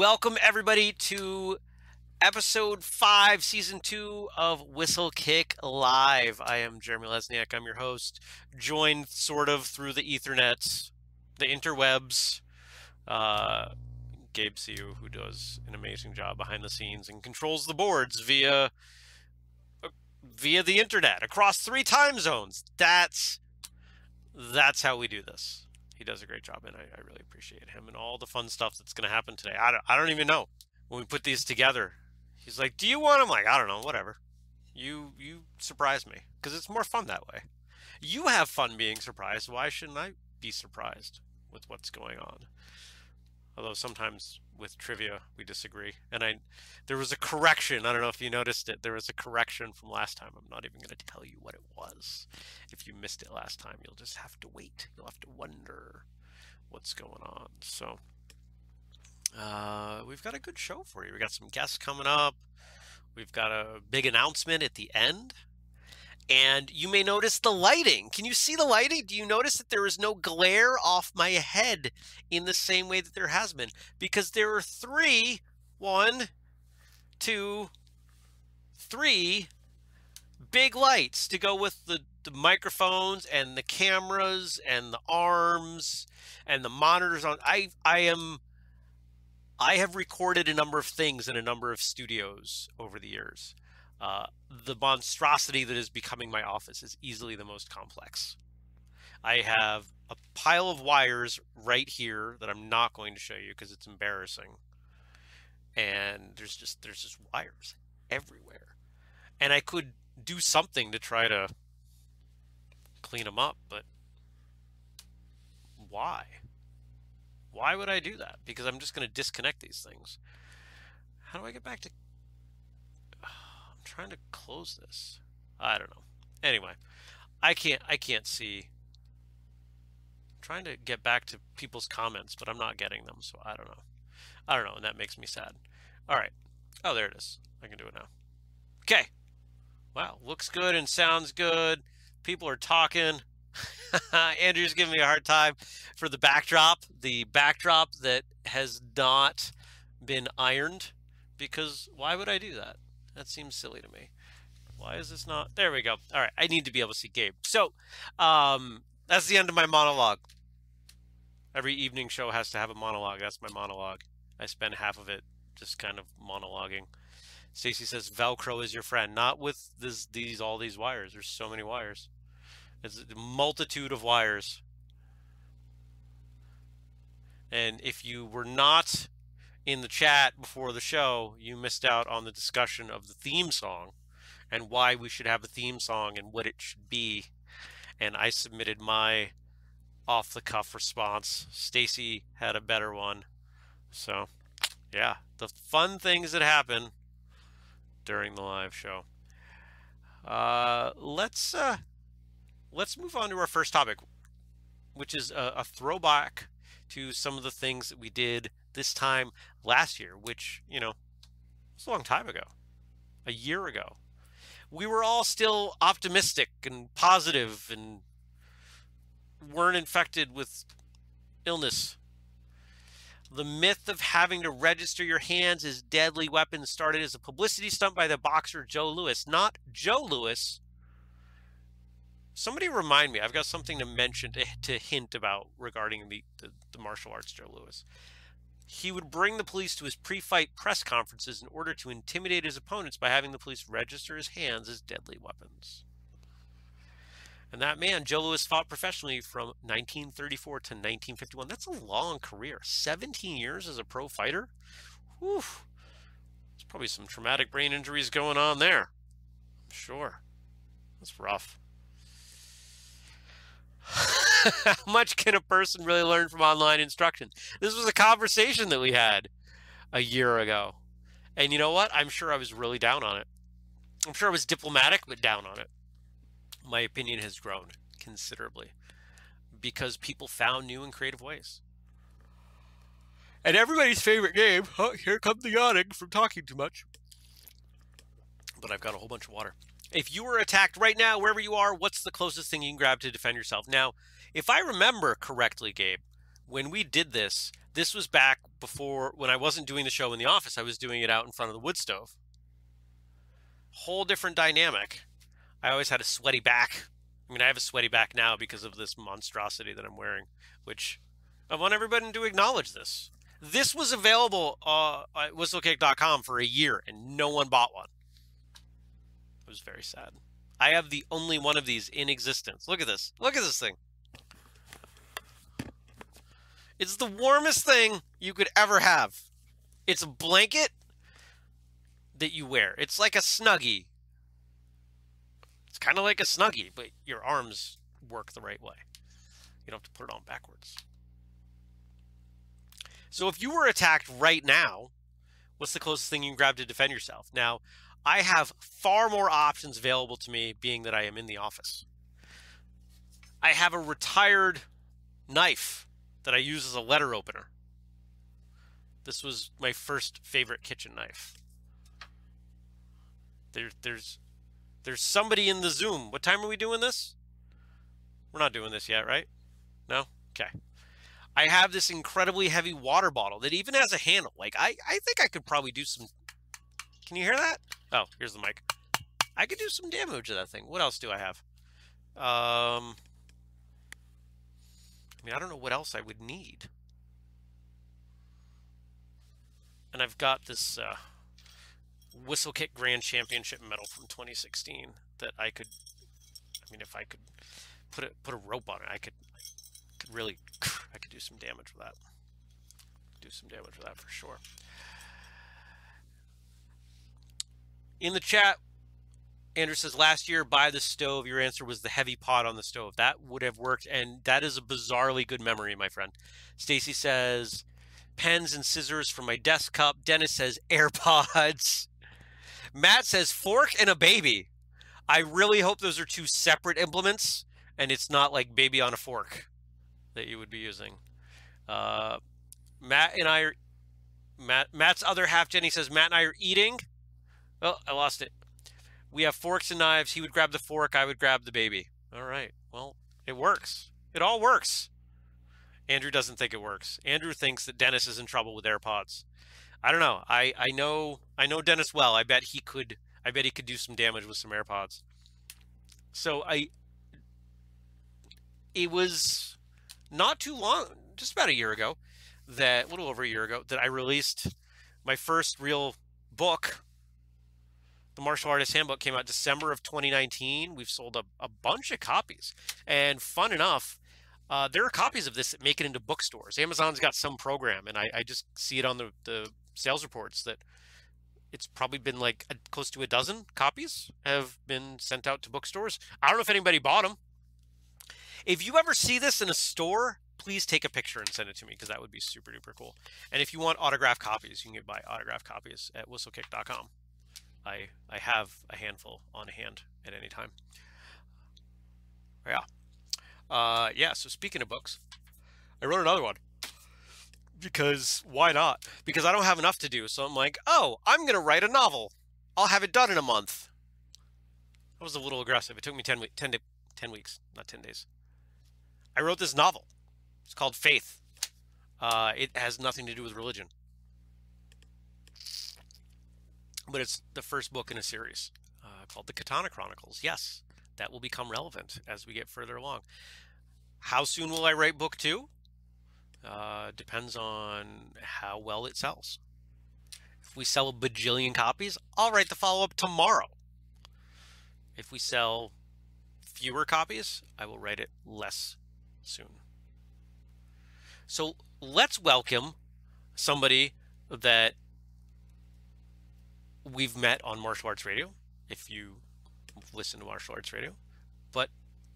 Welcome, everybody, to episode five, season two of whistlekick Live. I am Jeremy Lesniak. I'm your host, joined sort of through the Ethernets, the interwebs. Uh, Gabe Siu, who does an amazing job behind the scenes and controls the boards via via the internet across three time zones. That's that's how we do this he does a great job, and I, I really appreciate him and all the fun stuff that's going to happen today. I don't, I don't even know when we put these together. He's like, "Do you want?" I'm like, "I don't know, whatever." You you surprise me because it's more fun that way. You have fun being surprised. Why shouldn't I be surprised with what's going on? Although sometimes with trivia we disagree, and I there was a correction. I don't know if you noticed it. There was a correction from last time. I'm not even going to tell you what it was. If you missed it last time, you'll just have to wait. You'll have to wonder what's going on. So uh, we've got a good show for you. We got some guests coming up. We've got a big announcement at the end and you may notice the lighting. Can you see the lighting? Do you notice that there is no glare off my head in the same way that there has been? Because there are three, one, two, three big lights to go with the, the microphones and the cameras and the arms and the monitors on. I I am I have recorded a number of things in a number of studios over the years. Uh, the monstrosity that is becoming my office is easily the most complex. I have a pile of wires right here that I'm not going to show you because it's embarrassing. And there's just there's just wires everywhere. And I could do something to try to clean them up, but why? Why would I do that? Because I'm just going to disconnect these things. How do I get back to trying to close this. I don't know. Anyway, I can't I can't see. I'm trying to get back to people's comments, but I'm not getting them, so I don't know. I don't know, and that makes me sad. All right. Oh, there it is. I can do it now. Okay. Wow, looks good and sounds good. People are talking. Andrew's giving me a hard time for the backdrop, the backdrop that has not been ironed because why would I do that? That seems silly to me. Why is this not? There we go. All right, I need to be able to see Gabe. So, um, that's the end of my monologue. Every evening show has to have a monologue. That's my monologue. I spend half of it just kind of monologuing. Stacy says Velcro is your friend, not with this, these all these wires. There's so many wires. It's a multitude of wires. And if you were not in the chat before the show, you missed out on the discussion of the theme song and why we should have a theme song and what it should be. And I submitted my off the cuff response. Stacy had a better one. So, yeah, the fun things that happen during the live show. Uh, let's uh, let's move on to our first topic, which is a, a throwback to some of the things that we did this time last year, which, you know, was a long time ago, a year ago. We were all still optimistic and positive and weren't infected with illness. The myth of having to register your hands as deadly weapons started as a publicity stunt by the boxer Joe Louis, not Joe Lewis. Somebody remind me. I've got something to mention to, to hint about regarding the, the, the martial arts Joe Lewis. He would bring the police to his pre fight press conferences in order to intimidate his opponents by having the police register his hands as deadly weapons. And that man, Joe Louis, fought professionally from 1934 to 1951. That's a long career. 17 years as a pro fighter? Whew. There's probably some traumatic brain injuries going on there. I'm sure. That's rough. How much can a person really learn from online instruction? This was a conversation that we had a year ago. And you know what? I'm sure I was really down on it. I'm sure I was diplomatic, but down on it. My opinion has grown considerably because people found new and creative ways. And everybody's favorite game, here comes the yawning from talking too much. But I've got a whole bunch of water. If you were attacked right now, wherever you are, what's the closest thing you can grab to defend yourself? Now, if I remember correctly, Gabe, when we did this This was back before when I wasn't doing the show in the office. I was doing it out in front of the wood stove. Whole different dynamic. I always had a sweaty back. I mean, I have a sweaty back now because of this monstrosity that I'm wearing, which I want everybody to acknowledge this. This was available uh, at whistlekick.com for a year and no one bought one. Was very sad. I have the only one of these in existence. Look at this. Look at this thing. It's the warmest thing you could ever have. It's a blanket that you wear. It's like a snuggie. It's kind of like a snuggie, but your arms work the right way. You don't have to put it on backwards. So if you were attacked right now, what's the closest thing you can grab to defend yourself? Now, I have far more options available to me being that I am in the office. I have a retired knife that I use as a letter opener. This was my first favorite kitchen knife. There, there's, there's somebody in the Zoom. What time are we doing this? We're not doing this yet, right? No? Okay. I have this incredibly heavy water bottle that even has a handle. Like I, I think I could probably do some. Can you hear that? Oh, here's the mic. I could do some damage to that thing. What else do I have? Um, I mean, I don't know what else I would need. And I've got this uh, whistlekick Grand Championship medal from 2016 that I could. I mean, if I could put it put a rope on it, I could could really, I could do some damage with that. Do some damage with that for sure. In the chat, Andrew says, last year, buy the stove. Your answer was the heavy pot on the stove. That would have worked, and that is a bizarrely good memory, my friend. Stacy says, pens and scissors for my desk cup. Dennis says, AirPods. Matt says, fork and a baby. I really hope those are two separate implements, and it's not like baby on a fork that you would be using. Uh, Matt and I are Matt. Matt's other half, Jenny says Matt and I are eating. Oh, I lost it. We have forks and knives. He would grab the fork. I would grab the baby. All right. Well, it works. It all works. Andrew doesn't think it works. Andrew thinks that Dennis is in trouble with AirPods. I don't know. I, I know I know Dennis well. I bet he could I bet he could do some damage with some AirPods. So I it was not too long, just about a year ago, that a little over a year ago, that I released my first real book. The Martial Artist Handbook came out December of 2019. We've sold a, a bunch of copies. And fun enough, uh, there are copies of this that make it into bookstores. Amazon's got some program, and I, I just see it on the, the sales reports that it's probably been like a, close to a dozen copies have been sent out to bookstores. I don't know if anybody bought them. If you ever see this in a store, please take a picture and send it to me because that would be super duper cool. And if you want autographed copies, you can get buy autographed copies at whistlekick.com. I I have a handful on hand at any time. Yeah. Uh, yeah, so speaking of books, I wrote another one. Because why not? Because I don't have enough to do. So I'm like, oh, I'm going to write a novel. I'll have it done in a month. That was a little aggressive. It took me 10, 10, 10 weeks, not 10 days. I wrote this novel. It's called Faith. Uh, it has nothing to do with religion, but it's the first book in a series uh, called The Katana Chronicles. Yes, that will become relevant as we get further along. How soon will I write book two? Uh, depends on how well it sells. If we sell a bajillion copies, I'll write the follow up tomorrow. If we sell fewer copies, I will write it less soon. So let's welcome somebody that we've met on Martial Arts Radio, if you listen to Martial Arts Radio, but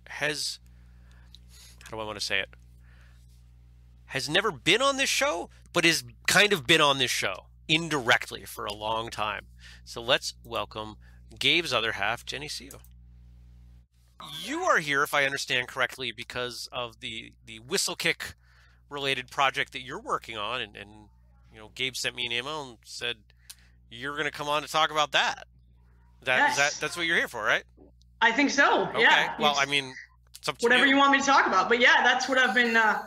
has, how do I want to say it? Has never been on this show, but has kind of been on this show indirectly for a long time. So let's welcome Gabe's other half, Jenny Siu you are here, if I understand correctly, because of the the whistlekick related project that you're working on, and, and you know, Gabe sent me an email and said you're going to come on to talk about that. That yes. that that's what you're here for, right? I think so. Okay. Yeah. Well, I mean, whatever you. you. want me to talk about, but yeah, that's what I've been. Uh,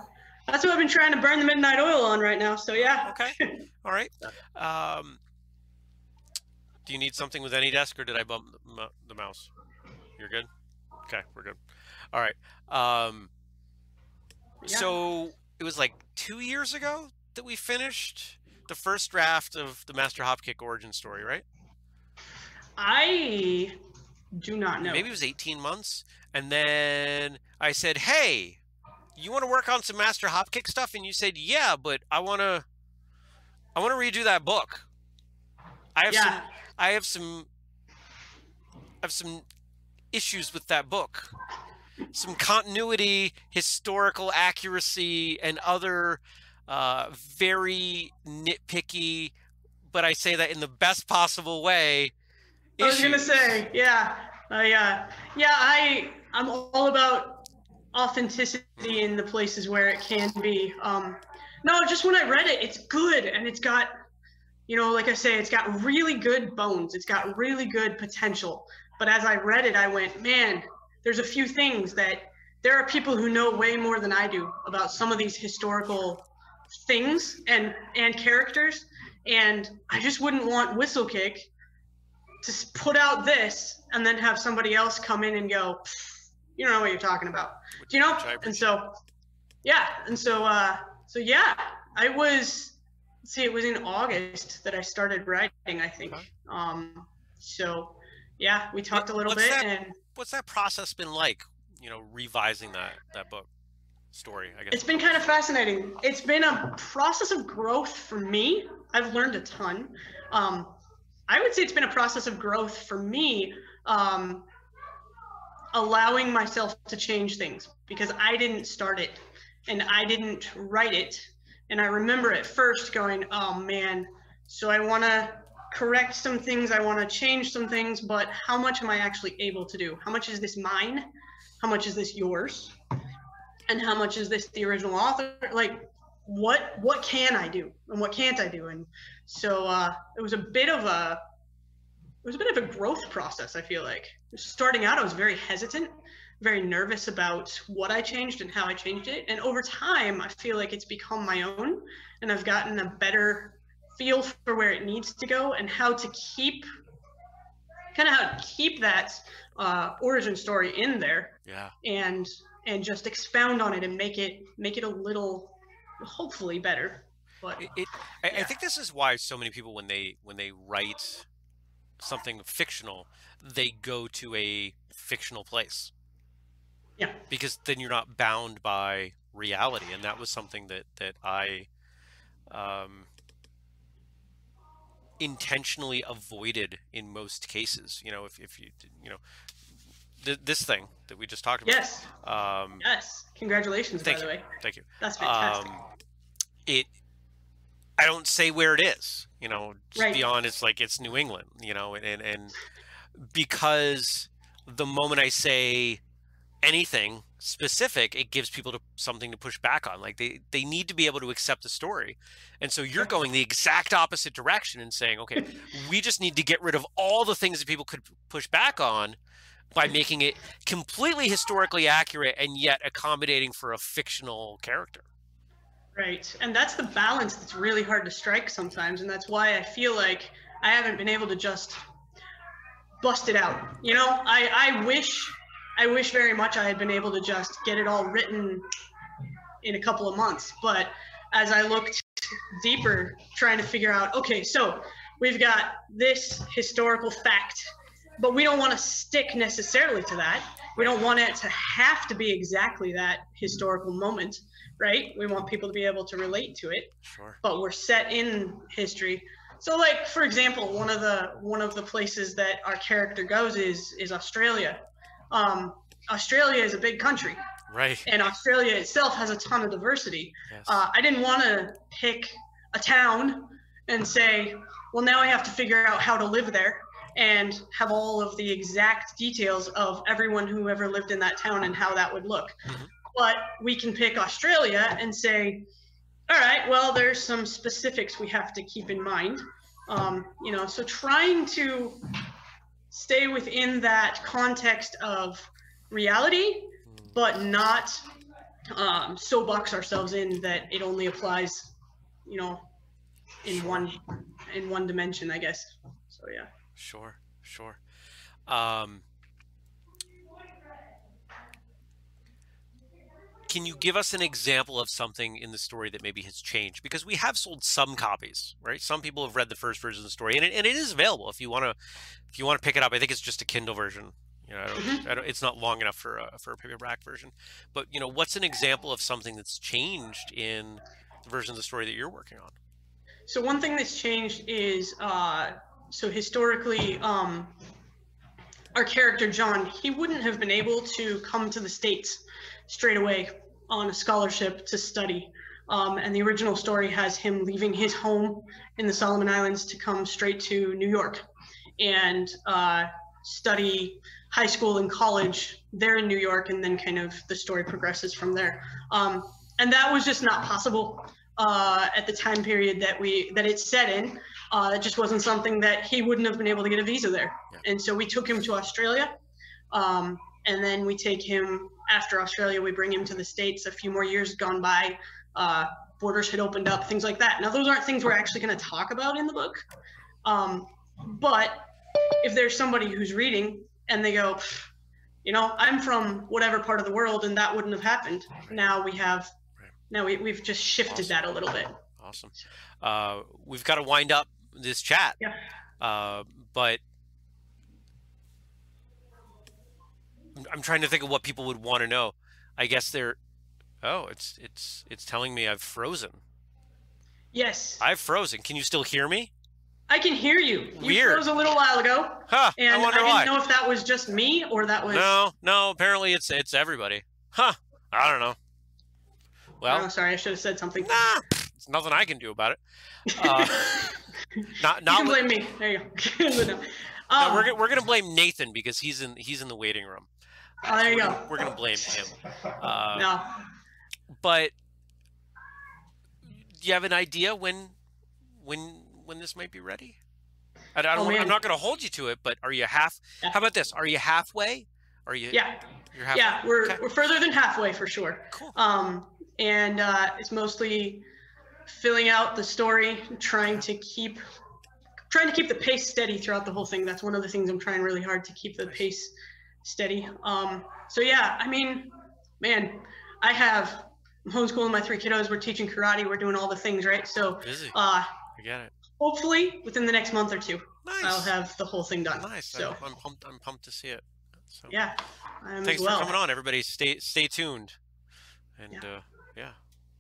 that's what I've been trying to burn the midnight oil on right now. So yeah. Okay. All right. Um, do you need something with any desk, or did I bump the, the mouse? You're good. Okay, we're good. All right. Um, Yeah. So it was like two years ago that we finished the first draft of the Master Hopkick origin story, right? I do not know. Maybe it was 18 months. And then I said, "Hey, you want to work on some Master Hopkick stuff?" And you said, "Yeah, but I want to I want to redo that book." I have some I have some I have some issues with that book. Some continuity, historical accuracy, and other uh, very nitpicky, but I say that in the best possible way. I was gonna say, yeah, I, uh, yeah, I, I'm all about authenticity in the places where it can be. Um, no, just when I read it, it's good, and it's got, you know, like I say, it's got really good bones. It's got really good potential. But as I read it, I went, man, there's a few things that there are people who know way more than I do about some of these historical things and and characters, and I just wouldn't want Whistlekick to put out this and then have somebody else come in and go, you don't know what you're talking about. Do you know? And so, yeah. And so, uh, so yeah, I was, let's see, it was in August that I started writing, I think. Okay. Um, so yeah, we talked a little what's bit that- and What's that process been like? You know, revising that that book story. I guess. it's been kind of fascinating. It's been a process of growth for me. I've learned a ton. Um, I would say it's been a process of growth for me, um, allowing myself to change things because I didn't start it and I didn't write it. And I remember at first going, oh man, so I want to correct some things, I want to change some things, but how much am I actually able to do? How much is this mine? How much is this yours? And how much is this the original author? Like what what can i do and what can't i do? And so uh it was a bit of a it was a bit of a growth process i feel like. Starting out i was very hesitant very nervous about what i changed and how i changed it. And over time i feel like it's become my own and i've gotten a better feel for where it needs to go and how to keep kind of how to keep that uh, origin story in there. Yeah. and and just expound on it and make it make it a little hopefully better but It, it I, I think this is why so many people when they when they write something fictional, they go to a fictional place. Yeah. Because then you're not bound by reality, and that was something that that I um, intentionally avoided in most cases. You know, if if you you know th- this thing that we just talked about. yes Um, yes congratulations Thank by the way Thank you. that's fantastic Um, it, I don't say where it is, you know, just Right. beyond it's like it's New England, you know, and, and, and because the moment I say anything specific, it gives people to, something to push back on. Like they, they need to be able to accept the story. And so you're going the exact opposite direction and saying, okay, we just need to get rid of all the things that people could push back on by making it completely historically accurate and yet accommodating for a fictional character. right and that's the balance that's really hard to strike sometimes and that's why i feel like i haven't been able to just bust it out you know i i wish i wish very much i had been able to just get it all written in a couple of months but as i looked deeper trying to figure out okay so we've got this historical fact but we don't want to stick necessarily to that. We don't want it to have to be exactly that historical moment right? We want people to be able to relate to it. Sure. but we're set in history. So like for example one of the one of the places that our character goes is is australia. Um, australia is a big country. Right. and australia itself has a ton of diversity. Yes. uh, I didn't want to pick a town and say, well, now I have to figure out how to live there and have all of the exact details of everyone who ever lived in that town and how that would look. Mhm. But we can pick Australia and say, all right, well, there's some specifics we have to keep in mind. Um, you know, so trying to stay within that context of reality but not um, so box ourselves in that it only applies, you know, in one in one dimension, I guess. So yeah. Sure, sure. Um, can you give us an example of something in the story that maybe has changed? Because we have sold some copies, right? Some people have read the first version of the story, and it, and it is available if you want to if you want to pick it up. I think it's just a Kindle version. You know, I don't, Mhm. I don't, it's not long enough for a, for a paperback version. But you know, what's an example of something that's changed in the version of the story that you're working on? So one thing that's changed is uh, so historically, um, our character John, he wouldn't have been able to come to the states straight away on a scholarship to study. Um, and the original story has him leaving his home in the Solomon Islands to come straight to New York and uh, study high school and college there in New York, and then kind of the story progresses from there. Um, and that was just not possible uh, at the time period that we that it's set in. Uh, it just wasn't something that he wouldn't have been able to get a visa there. Yeah. And so we took him to Australia, um, and then we take him after Australia. We bring him to the states. A few more years gone by, uh, borders had opened up, things like that. Now those aren't things we're actually going to talk about in the book, um, but if there's somebody who's reading and they go, you know, I'm from whatever part of the world, and that wouldn't have happened. Now we have, Right. now we, we've just shifted Awesome. that a little bit. Awesome. Uh, we've got to wind up this chat. Yeah. Uh, but I'm- trying to think of what people would want to know. I guess they're. Oh, it's it's it's telling me I've frozen. Yes, I've frozen. Can you still hear me? I can hear you. You Weird. froze a little while ago, Huh. and I wonder didn't why. know if that was just me or that was. No, no. Apparently, it's it's everybody. Huh. I don't know. Well, oh, sorry, I should have said something. nah. It's nothing I can do about it. Uh, not you not. can blame me. There you go. No. Um, we're gonna, we're gonna blame Nathan because he's in he's in the waiting room. oh, there you we're go. Gonna, we're gonna blame him. Uh, no. but do you have an idea when when when this might be ready I, I don't. Oh, I'm not going to hold you to it but are you half Yeah. how about this are you halfway are you Yeah, you're yeah, we're Okay. we're further than halfway for sure. cool Um, and uh, it's mostly filling out the story, trying to keep trying to keep the pace steady throughout the whole thing. That's one of the things I'm trying really hard to keep the pace steady. Um, so yeah, I mean, man, I have I'm homeschooling my three kiddos. We're teaching karate. We're doing all the things, right? So busy uh, i get it hopefully within the next month or two, nice I'll have the whole thing done. nice So I'm, I'm pumped i'm pumped to see it so yeah, I'm thanks well. for coming on everybody stay stay tuned and Yeah. uh yeah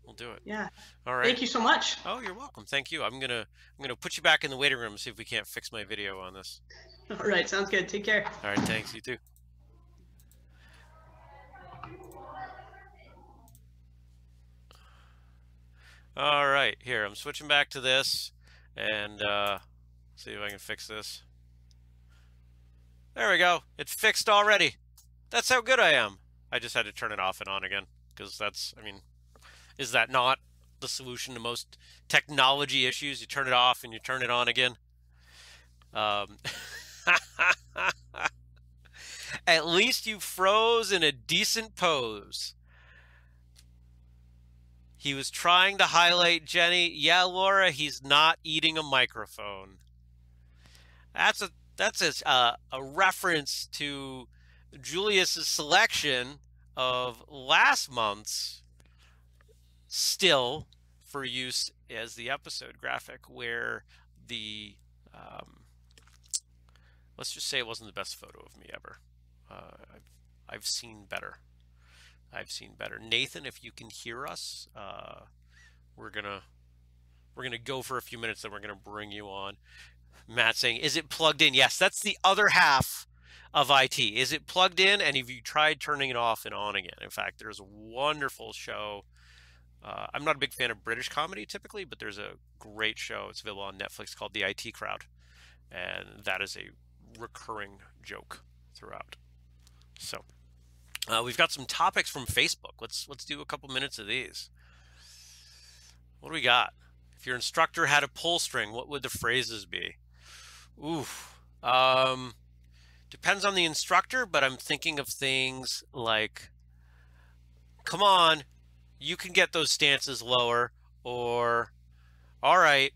we'll do it Yeah, all right thank you so much. oh you're welcome thank you i'm gonna i'm gonna put you back in the waiting room and see if we can't fix my video on this All right, sounds good. Take care. all right thanks you too All right, here I'm switching back to this, and uh, see if I can fix this. There we go. It's fixed already. That's how good I am. I just had to turn it off and on again because that's. I mean, is that not the solution to most technology issues? You turn it off and you turn it on again. Um, at least you froze in a decent pose. He was trying to highlight Jenny. Yeah, Laura, he's not eating a microphone. That's a that's a uh, a reference to Julius's selection of last month's still for use as the episode graphic, where the um, let's just say it wasn't the best photo of me ever. Uh, I've I've seen better. I've seen better. Nathan, if you can hear us, uh, we're gonna we're gonna go for a few minutes, then we're gonna bring you on. Matt saying, "Is it plugged in?" Yes, that's the other half of IT. Is it plugged in? And have you tried turning it off and on again? In fact, there's a wonderful show. Uh, I'm not a big fan of British comedy typically, but there's a great show. It's available on Netflix called The IT Crowd, and that is a recurring joke throughout. So. Uh, we've got some topics from Facebook. Let's let's do a couple minutes of these. What do we got? If your instructor had a pull string, what would the phrases be? Oof. Um, depends on the instructor, but I'm thinking of things like, "Come on, you can get those stances lower, or all right,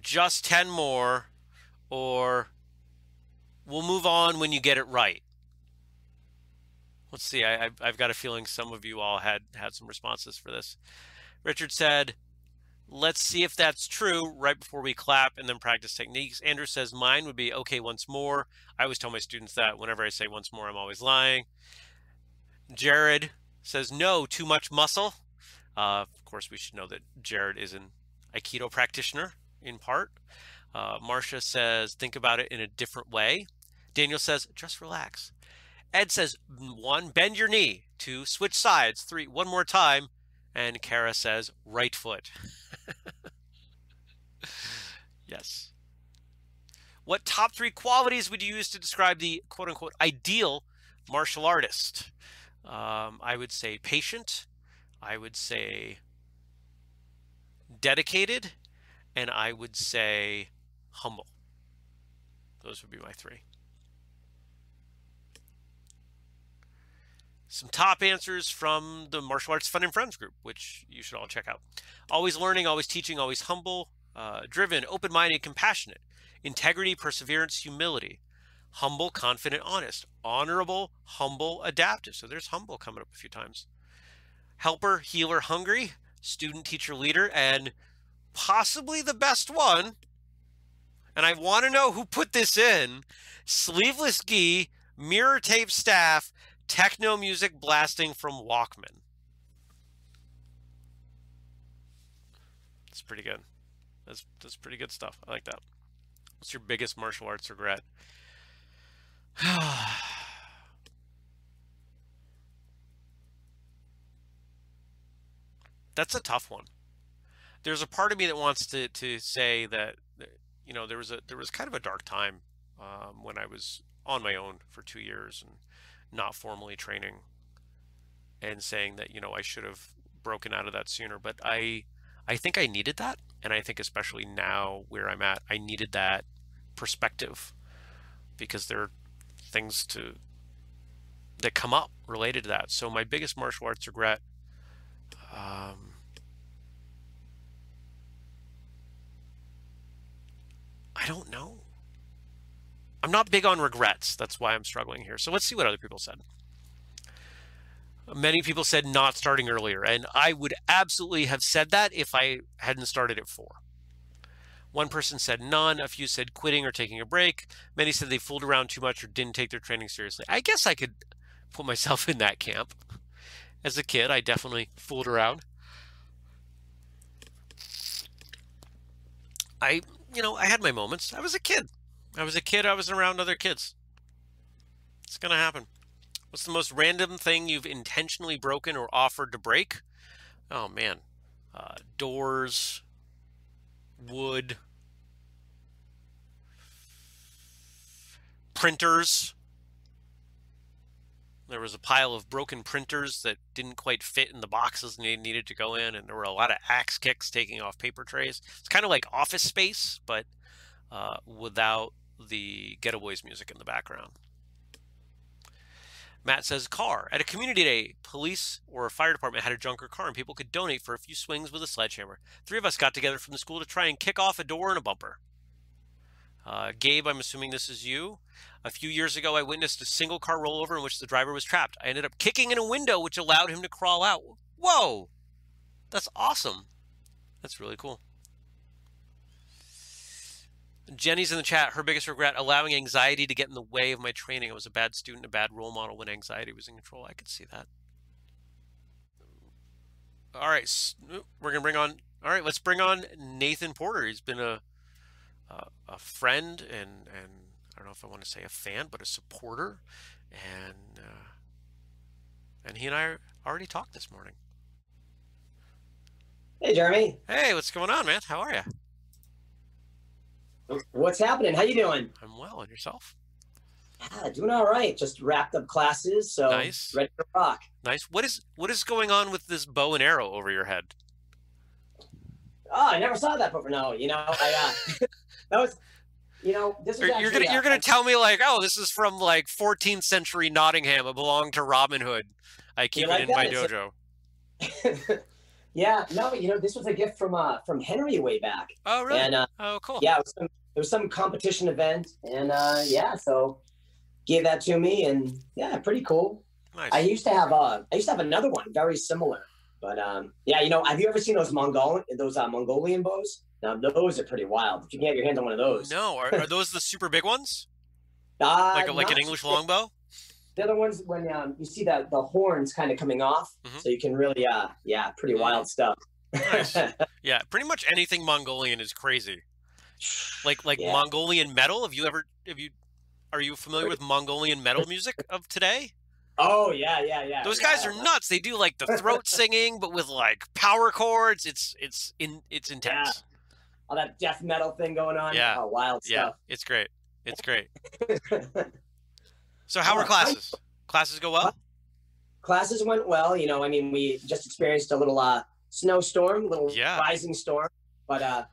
just 10 more, or we'll move on when you get it right. Let's see. I, have got a feeling some of you all had had some responses for this. Richard said, "Let's see if that's true right before we clap and then practice techniques." Andrew says, "Mine would be okay once more." I always tell my students that whenever I say once more, I'm always lying. Jared says, "No, too much muscle." Uh, of course, we should know that Jared is an Aikido practitioner in part. Uh, Marcia says, "Think about it in a different way." Daniel says, "Just relax." Ed says, one, bend your knee. Two, switch sides. Three, one more time. And Kara says, right foot. yes. What top three qualities would you use to describe the quote unquote ideal martial artist? Um, I would say patient. I would say dedicated. And I would say humble. Those would be my three. some top answers from the Martial Arts Fun and Friends group, which you should all check out. Always learning, always teaching, always humble, uh, driven, open minded, compassionate, integrity, perseverance, humility, humble, confident, honest, honorable, humble, adaptive. So there's humble coming up a few times. Helper, healer, hungry, student, teacher, leader, and possibly the best one. And I want to know who put this in sleeveless gi, mirror tape staff, techno music blasting from Walkman. That's pretty good. That's that's pretty good stuff. I like that. What's your biggest martial arts regret? that's a tough one. There's a part of me that wants to to say that you know there was a there was kind of a dark time um, when I was on my own for two years and not formally training and saying that you know I should have broken out of that sooner but I I think I needed that and I think especially now where I'm at I needed that perspective because there things to that come up related to that so my biggest martial arts regret um, I don't know I'm not big on regrets. That's why I'm struggling here. So let's see what other people said. Many people said not starting earlier, and I would absolutely have said that if I hadn't started at four. One person said none. A few said quitting or taking a break. Many said they fooled around too much or didn't take their training seriously. I guess I could put myself in that camp. As a kid, I definitely fooled around. I, you know, I had my moments. I was a kid. I was a kid, I was around other kids. It's going to happen. What's the most random thing you've intentionally broken or offered to break? Oh, man. Uh, doors, wood, printers. There was a pile of broken printers that didn't quite fit in the boxes they needed to go in, and there were a lot of axe kicks taking off paper trays. It's kind of like office space, but uh, without the Geto Boys music in the background. Matt says, car. At a community day, police or a fire department had a junker car and people could donate for a few swings with a sledgehammer. Three of us got together from the school to try and kick off a door and a bumper. Uh, Gabe, I'm assuming this is you. A few years ago, I witnessed a single car rollover in which the driver was trapped. I ended up kicking in a window, which allowed him to crawl out. Whoa! That's awesome. That's really cool. Jenny's in the chat. Her biggest regret: allowing anxiety to get in the way of my training. I was a bad student, a bad role model when anxiety was in control. I could see that. All right, we're gonna bring on. All right, let's bring on Nathan Porter. He's been a a, a friend and and I don't know if I want to say a fan, but a supporter, and uh, and he and I already talked this morning. Hey, Jeremy. Hey, what's going on, man? How are you? What's happening? How you doing? I'm well. And yourself? Yeah, doing all right. Just wrapped up classes, so nice. ready to rock. Nice. What is what is going on with this bow and arrow over your head? Oh, I never saw that before. No, you know, I uh, that was, you know, this was. You're gonna you're gonna tell me like, oh, this is from like 14th century Nottingham. It belonged to Robin Hood. I keep it in that? my dojo. yeah, no, you know, this was a gift from uh from Henry way back. Oh, really? And uh, oh, cool. yeah, it was, some, it was some competition event, and uh, yeah, so gave that to me, and yeah, pretty cool. Nice. I used to have uh, I used to have another one very similar, but um, yeah, you know, have you ever seen those Mongolian those uh, Mongolian bows? Now those are pretty wild. If you can get your hands on one of those, no, are, are those the super big ones? uh, Like a, like an English longbow? The other ones when um, you see that the horns kind of coming off, Mhm. so you can really uh, yeah, pretty Mhm. wild stuff. Nice. Yeah, pretty much anything Mongolian is crazy. Like like Yeah. Mongolian metal. Have you ever have you are you familiar with Mongolian metal music of today? oh yeah, yeah, yeah. Those yeah. guys are nuts. They do like the throat singing, but with like power chords. It's it's in it's intense. all that death metal thing going on. Yeah. oh, wild Yeah, stuff. it's great. It's great. So how were classes? Classes go well? Classes went well. You know, I mean, we just experienced a little uh, snowstorm, little Yeah. rising storm, but uh,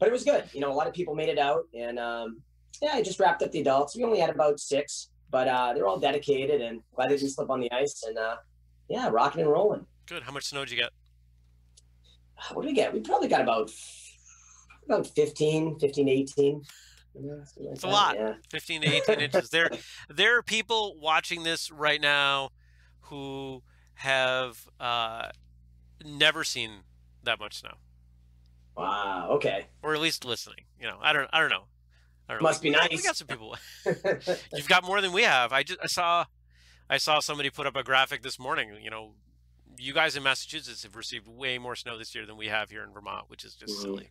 but it was good. You know, a lot of people made it out, and um, yeah, I just wrapped up the adults. We only had about six, but uh, they're all dedicated and glad they didn't slip on the ice, and uh, yeah, rocking and rolling. Good. How much snow did you get? What did we get? We probably got about about 15, 15, 18. Yeah, something like It's a lot. Yeah. 15 to 18 inches. There, there are people watching this right now who have uh, never seen that much snow, Wow. Okay. or at least listening. You know, I don't, I don't know. I don't know. Must be We- We nice. got some people. You've got more than we have. I just, I saw, I saw somebody put up a graphic this morning. You know, you guys in Massachusetts have received way more snow this year than we have here in Vermont, which is just Mhm. silly.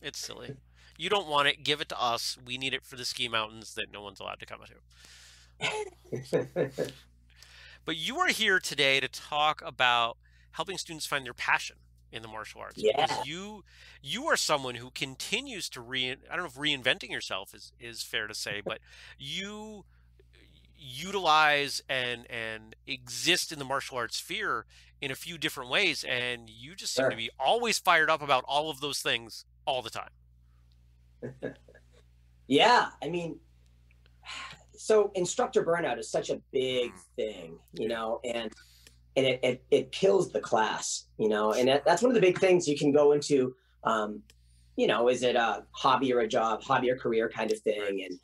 It's silly. You don't want it, give it to us. We need it for the ski mountains that no one's allowed to come to. But you are here today to talk about helping students find their passion in the martial arts. Yeah. Because you you are someone who continues to re I don't know if reinventing yourself is, is fair to say, but you utilize and and exist in the martial arts sphere in a few different ways and you just seem Sure. to be always fired up about all of those things all the time. yeah. I mean, so instructor burnout is such a big Mm. thing, you know, and and it, it, it kills the class, you know, and that, that's one of the big things you can go into, um, you know, is it a hobby or a job, hobby or career kind of thing. And,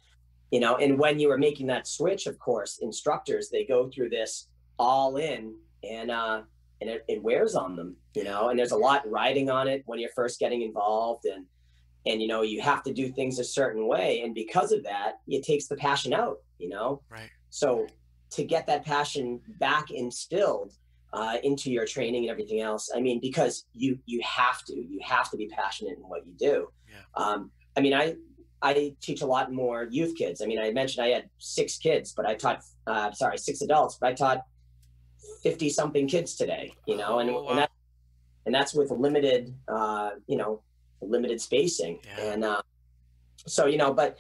you know, and when you are making that switch, of course, instructors, they go through this all in and, uh, and it, it wears on them, you know, and there's a lot riding on it when you're first getting involved and, and, you know, you have to do things a certain way. And because of that, it takes the passion out, you know? Right. So to get that passion back instilled uh, into your training and everything else, I mean, because you you have to, you have to be passionate in what you do. Yeah. Um, I mean, I I teach a lot more youth kids. I mean, I mentioned I had six kids, but I taught, uh, sorry, six adults, but I taught fifty something kids today. You know, and Oh, wow. and that and that's with limited, uh, you know, limited spacing, Yeah. and uh, so you know, but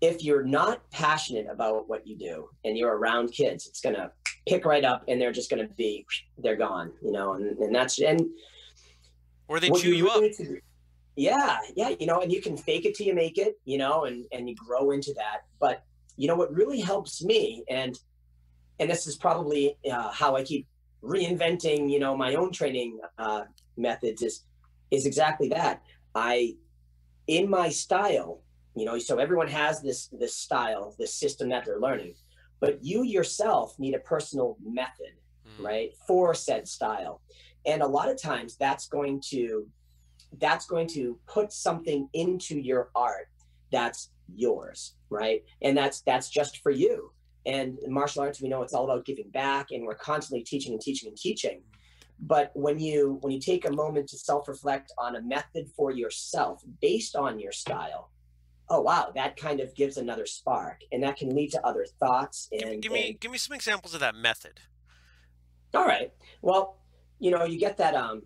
if you're not passionate about what you do and you're around kids, it's gonna pick right up and they're just gonna be they're gone, you know, and, and that's and Or they chew you really up. to do- yeah, yeah, you know, and you can fake it till you make it, you know, and and you grow into that. But you know what really helps me, and and this is probably uh, how I keep reinventing, you know, my own training uh, methods is is exactly that. I in my style, you know, so everyone has this this style, this system that they're learning, but you yourself need a personal method Mm. right for said style. And a lot of times that's going to that's going to put something into your art that's yours right? And that's that's just for you. And in martial arts we know it's all about giving back and we're constantly teaching and teaching and teaching. But when you when you take a moment to self-reflect on a method for yourself based on your style oh wow that kind of gives another spark and that can lead to other thoughts and Give, me- give me and- give me some examples of that method. all right. Well, you know, you get that um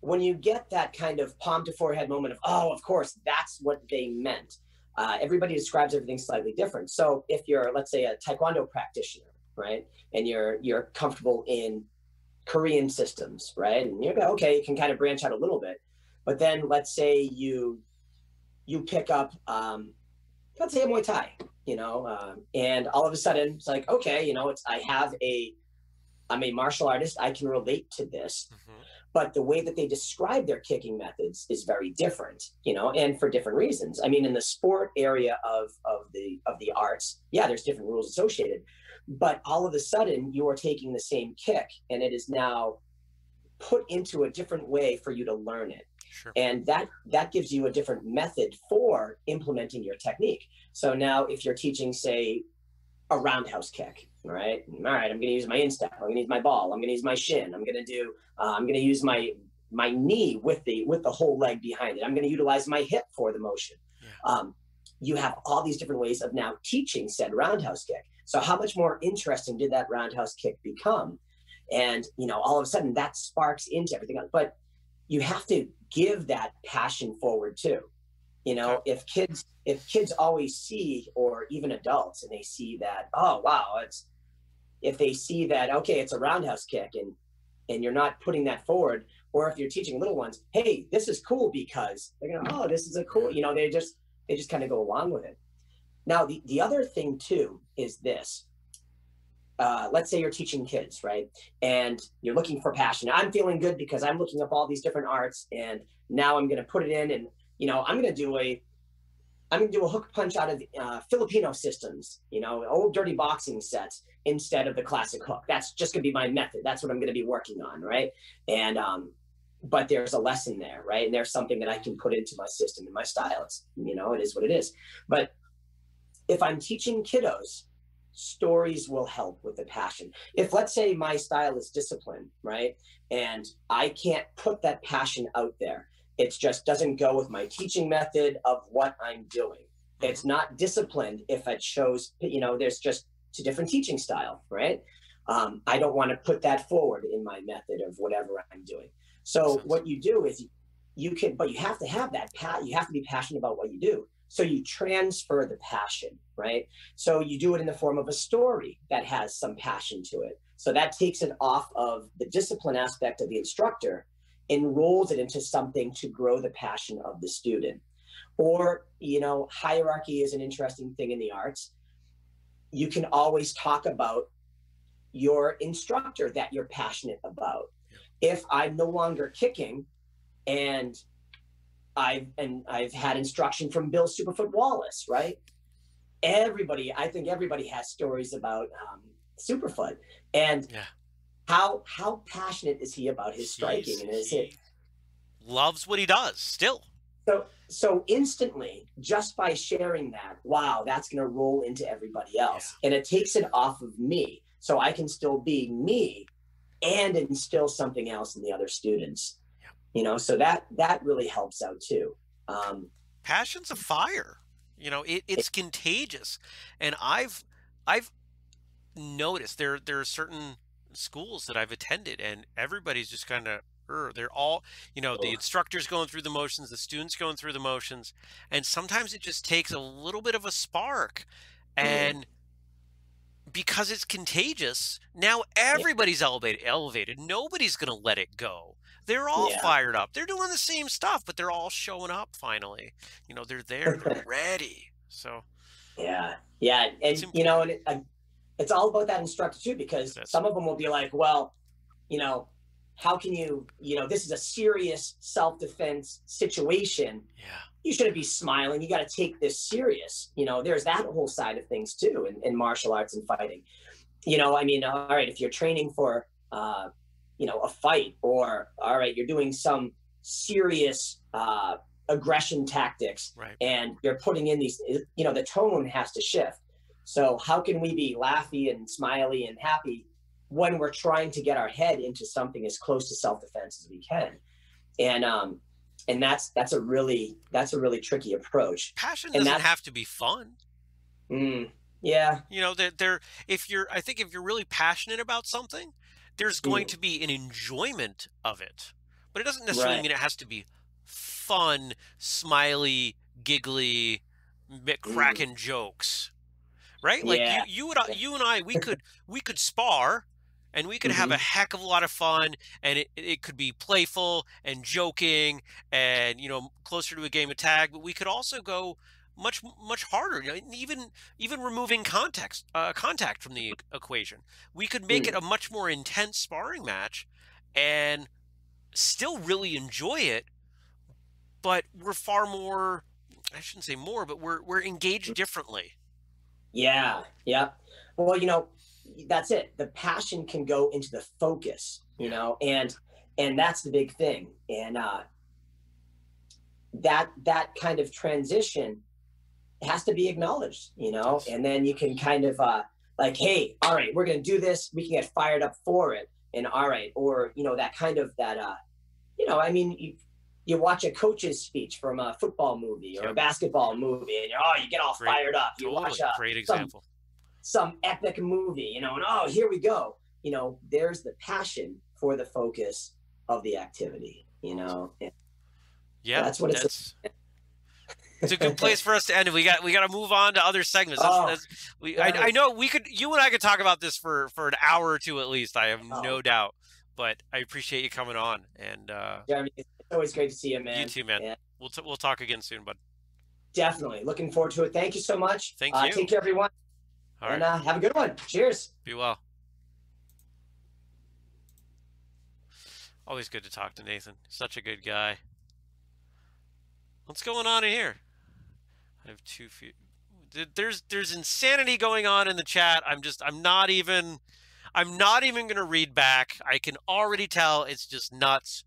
when you get that kind of palm to forehead moment of, oh, of course, that's what they meant. Uh, everybody describes everything slightly different. So if you're, let's say, a taekwondo practitioner, right, and you're you're comfortable in Korean systems, right, and you're okay, you can kind of branch out a little bit, but then let's say you you pick up, um, let's say, a Muay Thai, you know, um, and all of a sudden it's like, okay, you know, it's I have a I'm a martial artist. I can relate to this. Mhm. But the way that they describe their kicking methods is very different, you know, and for different reasons. I mean, in the sport area of of the of the arts, yeah, there's different rules associated. But all of a sudden, you are taking the same kick, and it is now put into a different way for you to learn it Sure. and that that gives you a different method for implementing your technique. So now if you're teaching say a roundhouse kick right? All right i'm going to use my instep i'm going to use my ball i'm going to use my shin i'm going to do uh, i'm going to use my my knee with the with the whole leg behind it. I'm going to utilize my hip for the motion. Yeah. um, you have all these different ways of now teaching said roundhouse kick. So how much more interesting did that roundhouse kick become? And you know all of a sudden that sparks into everything else. But you have to give that passion forward too. You know if kids if kids always see or even adults and they see that oh wow it's if they see that okay it's a roundhouse kick and and you're not putting that forward or if you're teaching little ones hey this is cool because they're gonna oh this is a cool you know they just they just kind of go along with it. Now the, the other thing too is this uh, let's say you're teaching kids right? And you're looking for passion. I'm feeling good because i'm looking up all these different arts and now i'm going to put it in and you know i'm going to do a i'm going to do a hook punch out of uh, filipino systems you know old dirty boxing sets instead of the classic hook. That's just going to be my method. That's what i'm going to be working on right? And um but there's a lesson there right? And there's something that i can put into my system and my style. It's you know it is what it is. But if i'm teaching kiddos stories will help with the passion. If let's say my style is discipline right and i can't put that passion out there it just doesn't go with my teaching method of what i'm doing. It's not disciplined if it shows you know there's just a different teaching style right? Um, i don't want to put that forward in my method of whatever i'm doing. So what you do is you, can but you have to have that pa- you have to be passionate about what you do so you transfer the passion right? So you do it in the form of a story that has some passion to it. So that takes it off of the discipline aspect of the instructor and rolls it into something to grow the passion of the student. Or you know hierarchy is an interesting thing in the arts. You can always talk about your instructor that you're passionate about. If i'm no longer kicking and i've and i've had instruction from bill superfoot wallace right everybody i think everybody has stories about um, superfoot and Yeah. how how passionate is he about his striking and is he it loves what he does still. so so instantly just by sharing that wow that's going to roll into everybody else and it takes it off of me so i can still be me and instill something else in the other students Yeah. You know so that that really helps out too. Um passion's a fire you know it, it's contagious. And i've i've noticed there there are certain schools that i've attended and everybody's just kind of they're all you know the instructors going through the motions the students going through the motions and sometimes it just takes a little bit of a spark. Mhm. and because it's contagious now everybody's elevated elevated. Nobody's going to let it go they're all Yeah. fired up they're doing the same stuff but they're all showing up finally you know they're there they're ready so Yeah, yeah, and you know, and it, it's all about that instructor too, because That's- some of them will be like, well, you know, how can you, you know, this is a serious self-defense situation. yeah You shouldn't be smiling. You got to take this serious. You know, there's that whole side of things too in, in martial arts and fighting. You know, I mean, all right, if you're training for, uh, you know, a fight, or all right, you're doing some serious uh, aggression tactics right. and you're putting in these you know the tone has to shift. So how can we be laughy and smiley and happy when we're trying to get our head into something as close to self-defense as we can? And um and that's that's a really that's a really tricky approach. Passion And doesn't have to be fun. Mm, yeah. You know that there if you're i think if you're really passionate about something there's going to be an enjoyment of it but it doesn't necessarily Right. mean it has to be fun smiley giggly cracking jokes right like. Yeah. you, you and I, you and I we could we could spar and we could have a Mm-hmm. heck of a lot of fun and it, it could be playful and joking and you know closer to a game of tag but we could also go much much harder. You know, even even removing context uh, contact from the equation, we could make Mm. it a much more intense sparring match, and still really enjoy it. But we're far more. I shouldn't say more, but we're we're engaged differently. Yeah, yeah. Well, you know, that's it. The passion can go into the focus, you know, and and that's the big thing. And uh that that kind of transition has to be acknowledged, you know, and then you can kind of uh like, hey, all right, we're gonna do this, we can get fired up for it. And all right, or you know, that kind of that uh, you know, I mean you you watch a coach's speech from a football movie or a basketball movie, and you're, oh, you get all Great. fired up. You Totally, watch a great example. some epic movie, you know, and oh, here we go. You know, there's the passion for the focus of the activity, you know. And Yeah, that's what that's- it's a good place for us to end. We got we got to move on to other segments. That's, Oh, that's, we, I, I know we could you and I could talk about this for for an hour or two at least. I have Oh. no doubt. But I appreciate you coming on, and uh, Jeremy, it's always great to see you, man. you too, man. Yeah, We'll t- we'll talk again soon, bud. definitely. Looking forward to it. Thank you so much. Thank uh, you. Take care, everyone, All and right, uh, have a good one. Cheers. be well. Always good to talk to Nathan. Such a good guy. What's going on in here? I have two feet. There's there's insanity going on in the chat. I'm just I'm not even I'm not even gonna read back. I can already tell it's just nuts.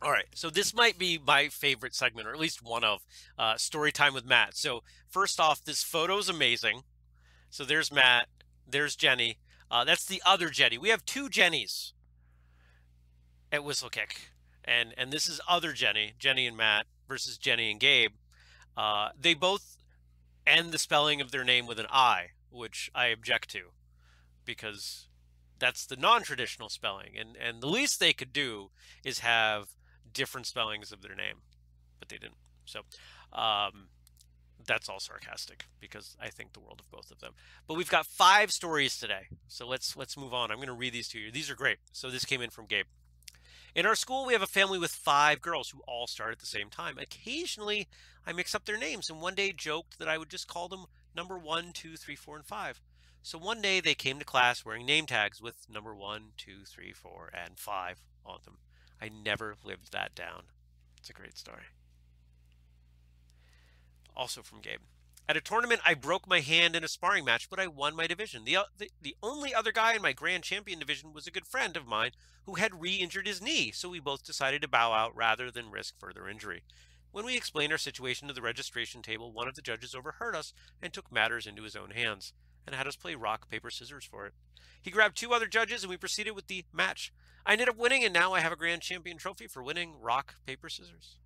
All right, so this might be my favorite segment, or at least one of uh, story time with Matt. So first off, this photo is amazing. So there's Matt, there's Jenny. Uh, that's the other Jenny. We have two Jennies at Whistlekick, and and this is other Jenny, Jenny and Matt versus Jenny and Gabe. Uh, they both end the spelling of their name with an I, which I object to, because that's the non-traditional spelling, and and the least they could do is have different spellings of their name, but they didn't. So. Um, that's all sarcastic because I think the world of both of them. But we've got five stories today, so let's let's move on. I'm going to read these to you. These are great. So this came in from Gabe. In our school, we have a family with five girls who all start at the same time. Occasionally, I mix up their names, and one day joked that I would just call them number one, two, three, four, and five. So one day they came to class wearing name tags with number one, two, three, four, and five on them. I never lived that down. It's a great story. Also from Gabe. At a tournament, I broke my hand in a sparring match, but I won my division. The, the, the only other guy in my grand champion division was a good friend of mine who had re injured his knee, so we both decided to bow out rather than risk further injury. When we explained our situation to the registration table, one of the judges overheard us and took matters into his own hands and had us play rock, paper, scissors for it. He grabbed two other judges and we proceeded with the match. I ended up winning, and now I have a grand champion trophy for winning rock, paper, scissors.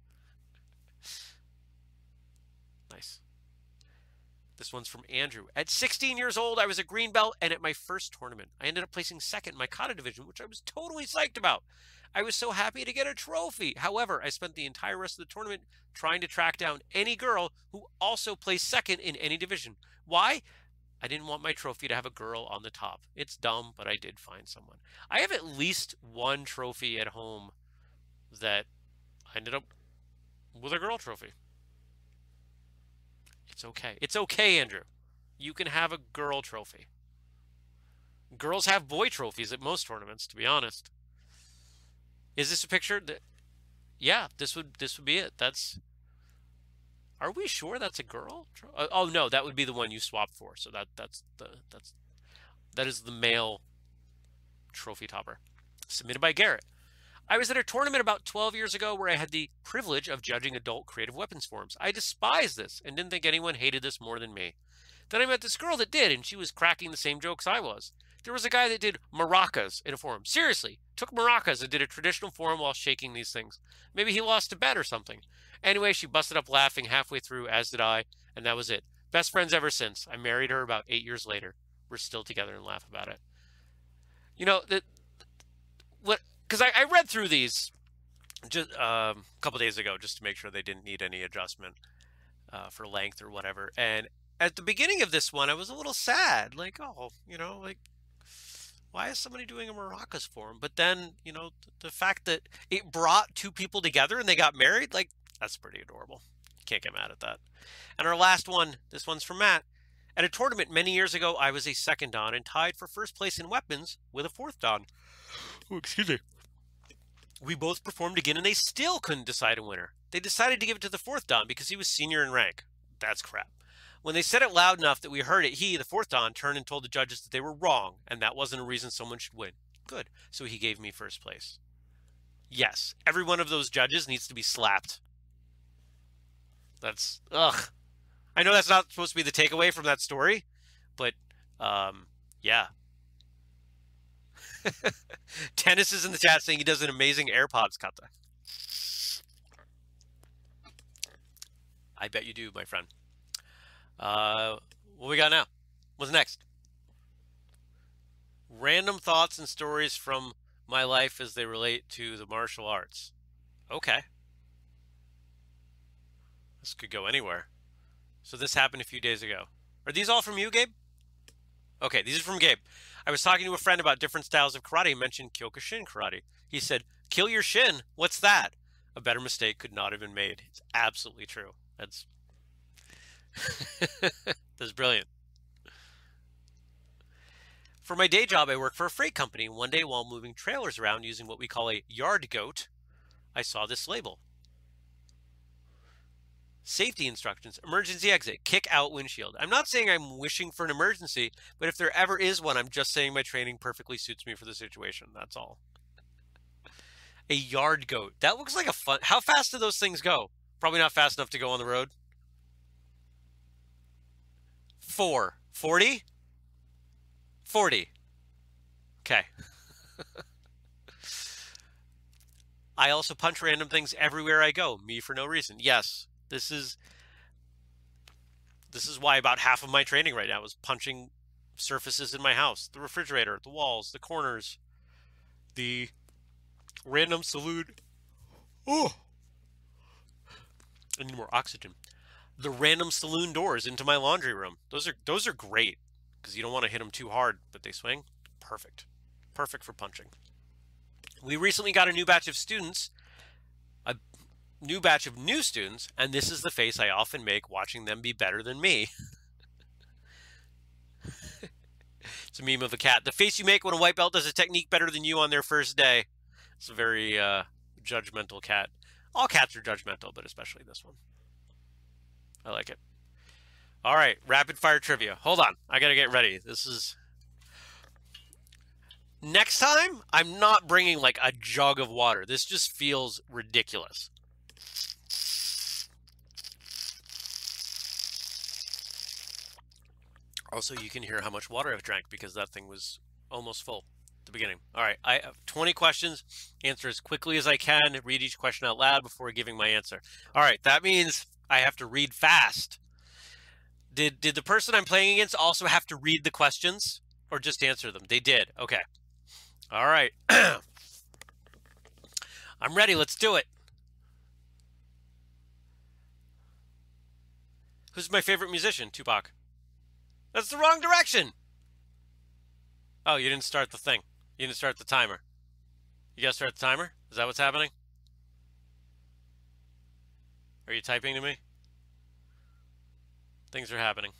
Nice. This one's from Andrew. At 16 years old, I was a green belt, and at my first tournament, I ended up placing second in my kata division, which I was totally psyched about. I was so happy to get a trophy. However, I spent the entire rest of the tournament trying to track down any girl who also placed second in any division. Why? I didn't want my trophy to have a girl on the top. It's dumb, but I did find someone. I have at least one trophy at home that I ended up with a girl trophy. It's okay. It's okay, Andrew. You can have a girl trophy. Girls have boy trophies at most tournaments, to be honest. Is this a picture that Yeah, this would this would be it. That's Are we sure that's a girl? uh, Oh no, that would be the one you swapped for. So that that's the that's that is the male trophy topper. Submitted by Garrett. I was at a tournament about 12 years ago where I had the privilege of judging adult creative weapons forms. I despised this and didn't think anyone hated this more than me. Then I met this girl that did, and she was cracking the same jokes I was. There was a guy that did maracas in a forum. Seriously, took maracas and did a traditional form while shaking these things. Maybe he lost a bet or something. Anyway, she busted up laughing halfway through, as did I, and that was it. Best friends ever since. I married her about eight years later. We're still together and laugh about it. You know, the, what because I, I read through these just um, a couple days ago just to make sure they didn't need any adjustment uh, for length or whatever. And at the beginning of this one, I was a little sad, like, oh, you know, like, why is somebody doing a maracas for him? But then, you know, th- the fact that it brought two people together and they got married, like, that's pretty adorable. Can't get mad at that. And our last one, this one's from Matt. At a tournament many years ago, I was a second Dan and tied for first place in weapons with a fourth Dan. Oh, excuse me. We both performed again and they still couldn't decide a winner. They decided to give it to the fourth Dan because he was senior in rank. That's crap. When they said it loud enough that we heard it, he, the fourth Dan, turned and told the judges that they were wrong and that wasn't a reason someone should win. Good. So he gave me first place. Yes, every one of those judges needs to be slapped. That's ugh. I know that's not supposed to be the takeaway from that story, but um, yeah. Tennis is in the chat saying he does an amazing AirPods kata. I bet you do, my friend. Uh, what we got now? What's next? Random thoughts and stories from my life as they relate to the martial arts. Okay. This could go anywhere. So this happened a few days ago. Are these all from you, Gabe? Okay, these are from Gabe. I was talking to a friend about different styles of karate. Mentioned Kyokushin karate. He said, kill your shin. What's that? A better mistake could not have been made. It's absolutely true. That's That's brilliant. For my day job, I work for a freight company. One day, while moving trailers around using what we call a yard goat, I saw this label. Safety instructions, emergency exit, kick out windshield. I'm not saying I'm wishing for an emergency, but if there ever is one, I'm just saying my training perfectly suits me for the situation. That's all. A yard goat. That looks like a fun. How fast do those things go? Probably not fast enough to go on the road. Four. 40? 40. Okay. I also punch random things everywhere I go, me for no reason. Yes, this is this is why about half of my training right now is punching surfaces in my house, the refrigerator, the walls, the corners, the random salute. Oh, I need more oxygen. The random saloon doors into my laundry room. Those are those are great because you don't want to hit them too hard, but they swing. Perfect. Perfect for punching. We recently got a new batch of students, new batch of new students, and this is the face I often make watching them be better than me. it's a meme of a cat. The face you make when a white belt does a technique better than you on their first day. It's a very uh, judgmental cat. All cats are judgmental, but especially this one. I like it. All right, rapid fire trivia. Hold on, I gotta get ready. This is next time. I'm not bringing like a jug of water. This just feels ridiculous. Also, you can hear how much water I've drank because that thing was almost full at the beginning. All right, I have 20 questions. Answer as quickly as I can. Read each question out loud before giving my answer. All right, that means I have to read fast. Did did the person I'm playing against also have to read the questions or just answer them? They did. Okay. All right. I'm ready. Let's do it. Who's my favorite musician? Tupac. That's the wrong direction. Oh, you didn't start the thing. You didn't start the timer. You gotta start the timer? Is that what's happening? Are you typing to me? Things are happening.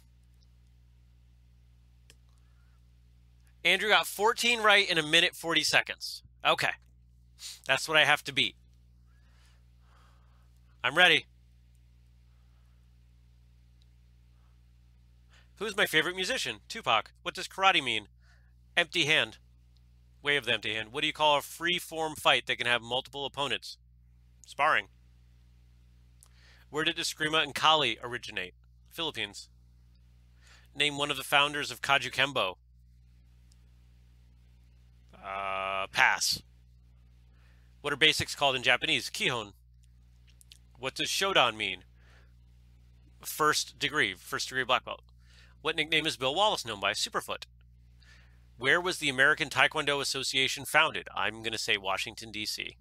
Andrew got 14 right in a minute 40 seconds. Okay. That's what I have to beat. I'm ready. Who's my favorite musician? Tupac. What does karate mean? Empty hand. Way of the empty hand. What do you call a free form fight that can have multiple opponents? Sparring. Where did Eskrima and Kali originate? Philippines. Name one of the founders of Kajukenbo. Uh, pass. What are basics called in Japanese? Kihon. What does Shodan mean? First degree, first degree black belt. What nickname is Bill Wallace known by? Superfoot. Where was the American Taekwondo Association founded? I'm going to say Washington, D.C.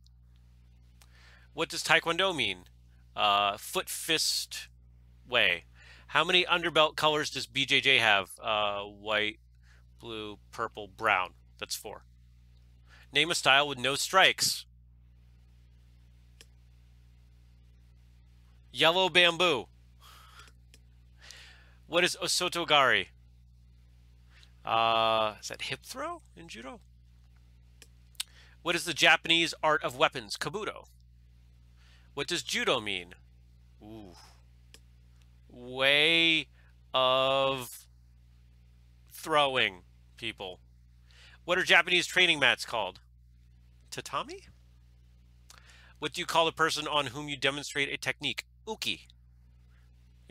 What does Taekwondo mean? Uh, foot fist way. How many underbelt colors does BJJ have? Uh, white, blue, purple, brown. That's four. Name a style with no strikes. Yellow bamboo. What is osotogari? Uh, is that hip throw in judo? What is the Japanese art of weapons? Kobudo. What does judo mean? Ooh. Way of throwing people. What are Japanese training mats called? Tatami? What do you call the person on whom you demonstrate a technique? Uke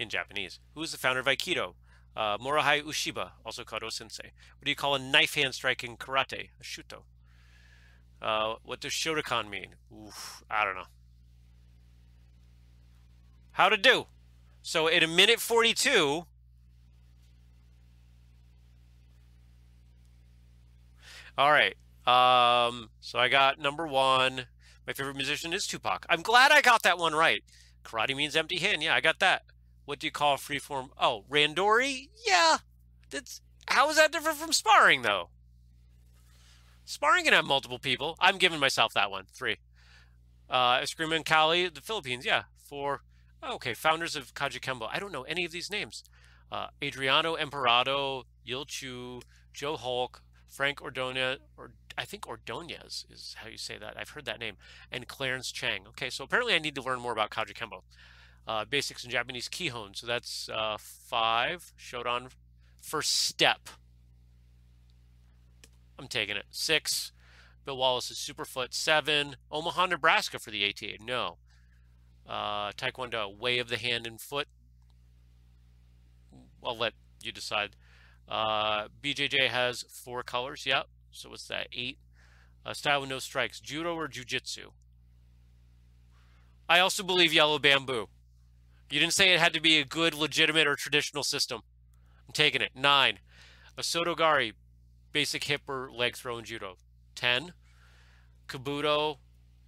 in Japanese. Who is the founder of Aikido? Uh, Morihei Ueshiba, also called O-sensei. What do you call a knife hand strike in karate? A shuto. Uh, what does Shotokan mean? Oof, I don't know. How to do? So in a minute 42, all right. Um, so I got number one. My favorite musician is Tupac. I'm glad I got that one right. Karate means empty hand. Yeah, I got that. What do you call freeform? Oh, randori? Yeah. That's how is that different from sparring though? Sparring can have multiple people. I'm giving myself that one. Three. Uh, Eskrima and Kali, the Philippines. Yeah. Four. Oh, okay. Founders of Kembo. I don't know any of these names. Uh, Adriano Emperado, Yilchu, Joe Holck, Frank Ordonez, or I think Ordonez is how you say that. I've heard that name. And Clarence Chang. Okay, so apparently I need to learn more about Kajukenbo. Uh, basics in Japanese Kihon. So that's uh, five. Shodan first step. I'm taking it. Six. Bill Wallace is Superfoot. Seven. Omaha, Nebraska for the ATA. No. Uh, Taekwondo, way of the hand and foot. I'll let you decide. Uh, BJJ has four colors. Yep. So what's that? Eight. Uh, style with no strikes. Judo or Jiu-Jitsu? I also believe yellow bamboo. You didn't say it had to be a good, legitimate, or traditional system. I'm taking it. Nine. Osotogari, basic hip or leg throw in judo. 10. Kobudo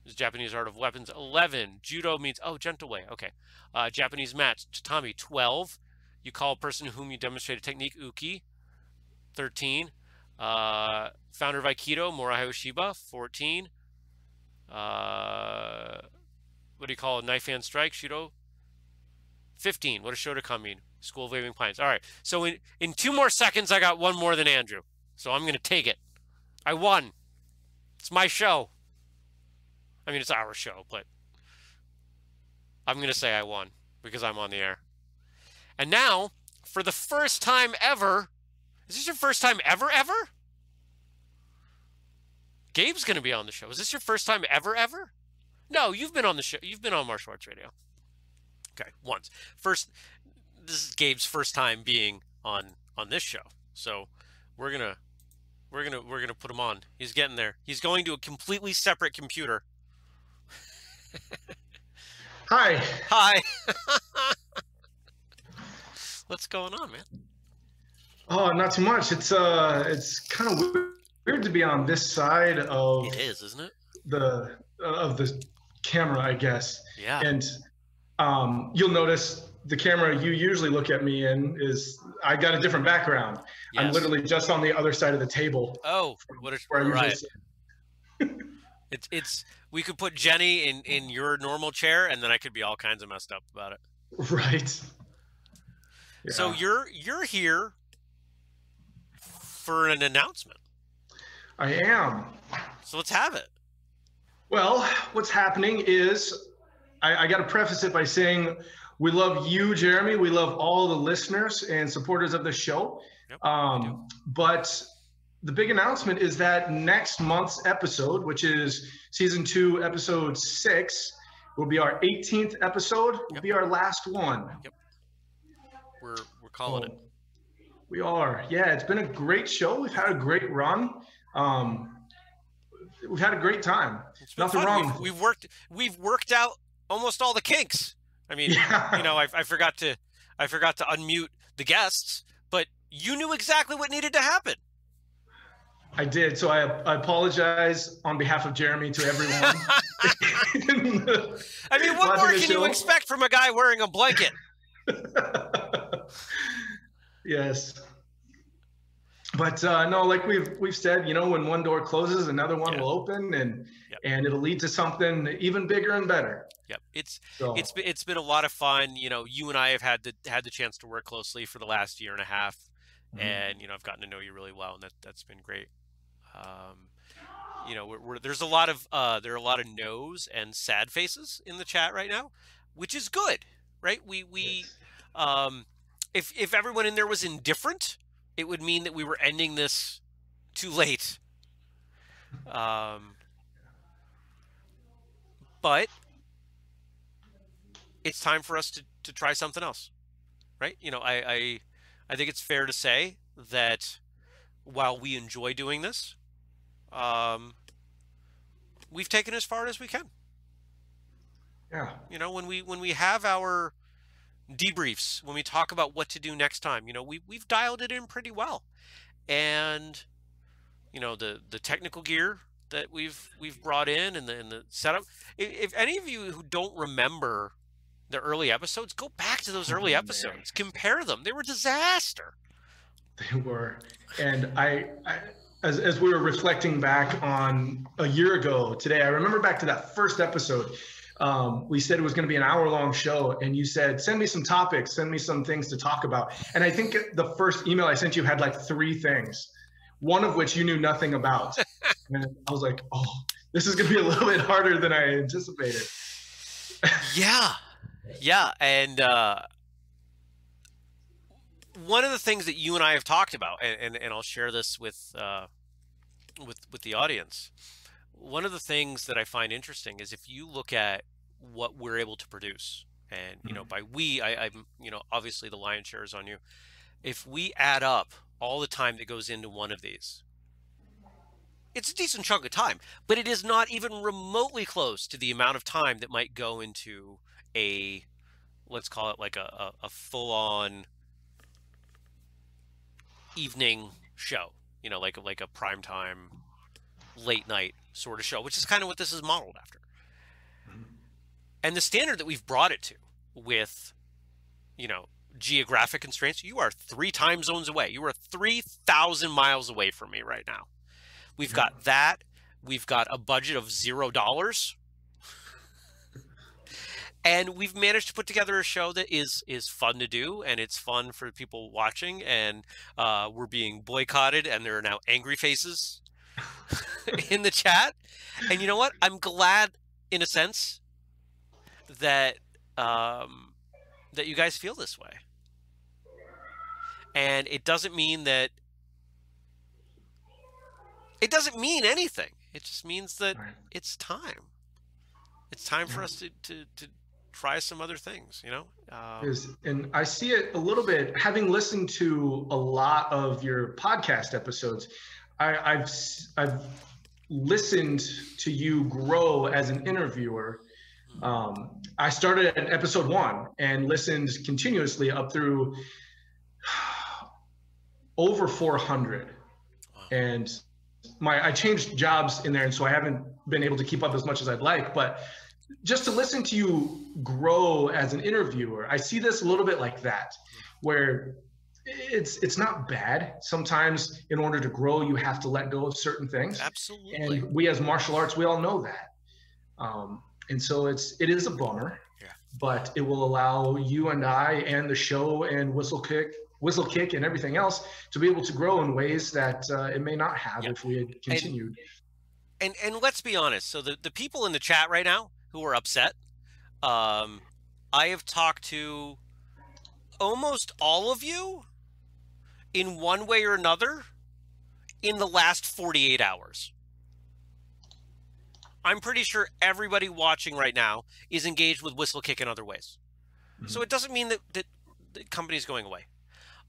is Japanese art of weapons. 11. Judo means, oh, gentle way. Okay. Uh, Japanese mats. Tatami. 12. You call a person whom you demonstrate a technique uke. 13. Uh, founder of Aikido, Morihei Ueshiba. 14. Uh, what do you call a knife hand strike? Shudo. 15. What does come mean? School of Waving Pines. All right. So in, in two more seconds, I got one more than Andrew. So I'm going to take it. I won. It's my show. I mean, it's our show, but I'm going to say I won because I'm on the air. And now, for the first time ever, is this your first time ever, ever? Gabe's going to be on the show. Is this your first time ever, ever? No, you've been on the show. You've been on Martial Arts Radio. Okay, once. First, this is Gabe's first time being on on this show. So we're gonna we're gonna we're gonna put him on. He's getting there. He's going to a completely separate computer. Hi. Hi. What's going on, man? Oh, not too much. It's uh, it's kind of weird to be on this side of. It is, isn't it? The of the camera, I guess. Yeah. And um, you'll notice the camera you usually look at me in is I got a different background. Yes. I'm literally just on the other side of the table. Oh, what what is right? it's it's we could put Jenny in in your normal chair, and then I could be all kinds of messed up about it. Right. Yeah. So you're you're here for an announcement. I am. So let's have it. Well, what's happening is I, I got to preface it by saying we love you, Jeremy. We love all the listeners and supporters of the show. Yep, um, but the big announcement is that next month's episode, which is season two, episode six, will be our 18th episode. Will Yep. be our last one. Yep. We're we're calling it. We are. Yeah, it's been a great show. We've had a great run. Um, we've had a great time. Nothing fun. wrong We've, we've worked we've worked out almost all the kinks. I mean, Yeah. you know, I, I forgot to I forgot to unmute the guests, but you knew exactly what needed to happen. I did. So I, I apologize on behalf of Jeremy to everyone. I mean, what more can you expect from a guy wearing a blanket? yes. but uh, no, like we've we've said, you know, when one door closes, another one Yeah. will open, and Yep. and it'll lead to something even bigger and better. Yep. It's So it's been it's been a lot of fun. You know, you and I have had the had the chance to work closely for the last year and a half, Mhm. and you know I've gotten to know you really well, and that that's been great. Um, you know, we're, we're, there's a lot of uh, there are a lot of no's and sad faces in the chat right now, which is good, right? We we Yes. um, if if everyone in there was indifferent, it would mean that we were ending this too late. Um, but it's time for us to, to try something else, right? You know, I, I I think it's fair to say that while we enjoy doing this, um, we've taken as far as we can. yeah, You know, when we when we have our debriefs, when we talk about what to do next time, you know, we we've dialed it in pretty well, and you know the the technical gear that we've we've brought in and the and the setup. If, if any of you who don't remember the early episodes, go back to those Oh, early man. episodes, compare them. They were disaster. they were. And I, I as as we were reflecting back on a year ago today, I remember back to that first episode. Um, we said it was going to be an hour long show, and you said, "Send me some topics, send me some things to talk about." And I think the first email I sent you had like three things, one of which you knew nothing about. and I was like, "Oh, this is going to be a little bit harder than I anticipated." Yeah, yeah, and uh, one of the things that you and I have talked about, and, and, and I'll share this with uh, with with the audience. One of the things that I find interesting is if you look at what we're able to produce, and you know, by we, I, I'm you know, obviously the lion's share is on you. If we add up all the time that goes into one of these, it's a decent chunk of time, but it is not even remotely close to the amount of time that might go into a, let's call it like a, a, a full on evening show, you know, like, like a primetime late night sort of show, which is kind of what this is modeled after. Mm-hmm. And the standard that we've brought it to with, you know, geographic constraints, you are three time zones away. You are 3,000 miles away from me right now. We've mm-hmm. got that. We've got a budget of zero dollars. And we've managed to put together a show that is is fun to do, and it's fun for people watching. And uh, we're being boycotted, and there are now angry faces in the chat. And you know what? I'm glad, in a sense, that um, that you guys feel this way. And it doesn't mean that it doesn't mean anything. It just means that it's time. It's time for us to, to, to try some other things, you know? Um, is and i see it a little bit having listened to a lot of your podcast episodes I, i've I've listened to you grow as an interviewer um, i started at episode one and listened continuously up through over 400 Wow. and my i changed jobs in there and so i haven't been able to keep up as much as i'd like but just to listen to you grow as an interviewer i see this a little bit like that where it's it's not bad sometimes in order to grow you have to let go of certain things absolutely. and we as martial arts we all know that um, and so it's it is a bummer Yeah. but it will allow you and i and the show and whistlekick whistle kick and everything else to be able to grow in ways that uh, it may not have Yeah. if we had continued and and let's be honest. So the, the people in the chat right now who are upset, um, I have talked to almost all of you in one way or another in the last 48 hours. I'm pretty sure everybody watching right now is engaged with whistlekick in other ways. So it doesn't mean that, that the company is going away.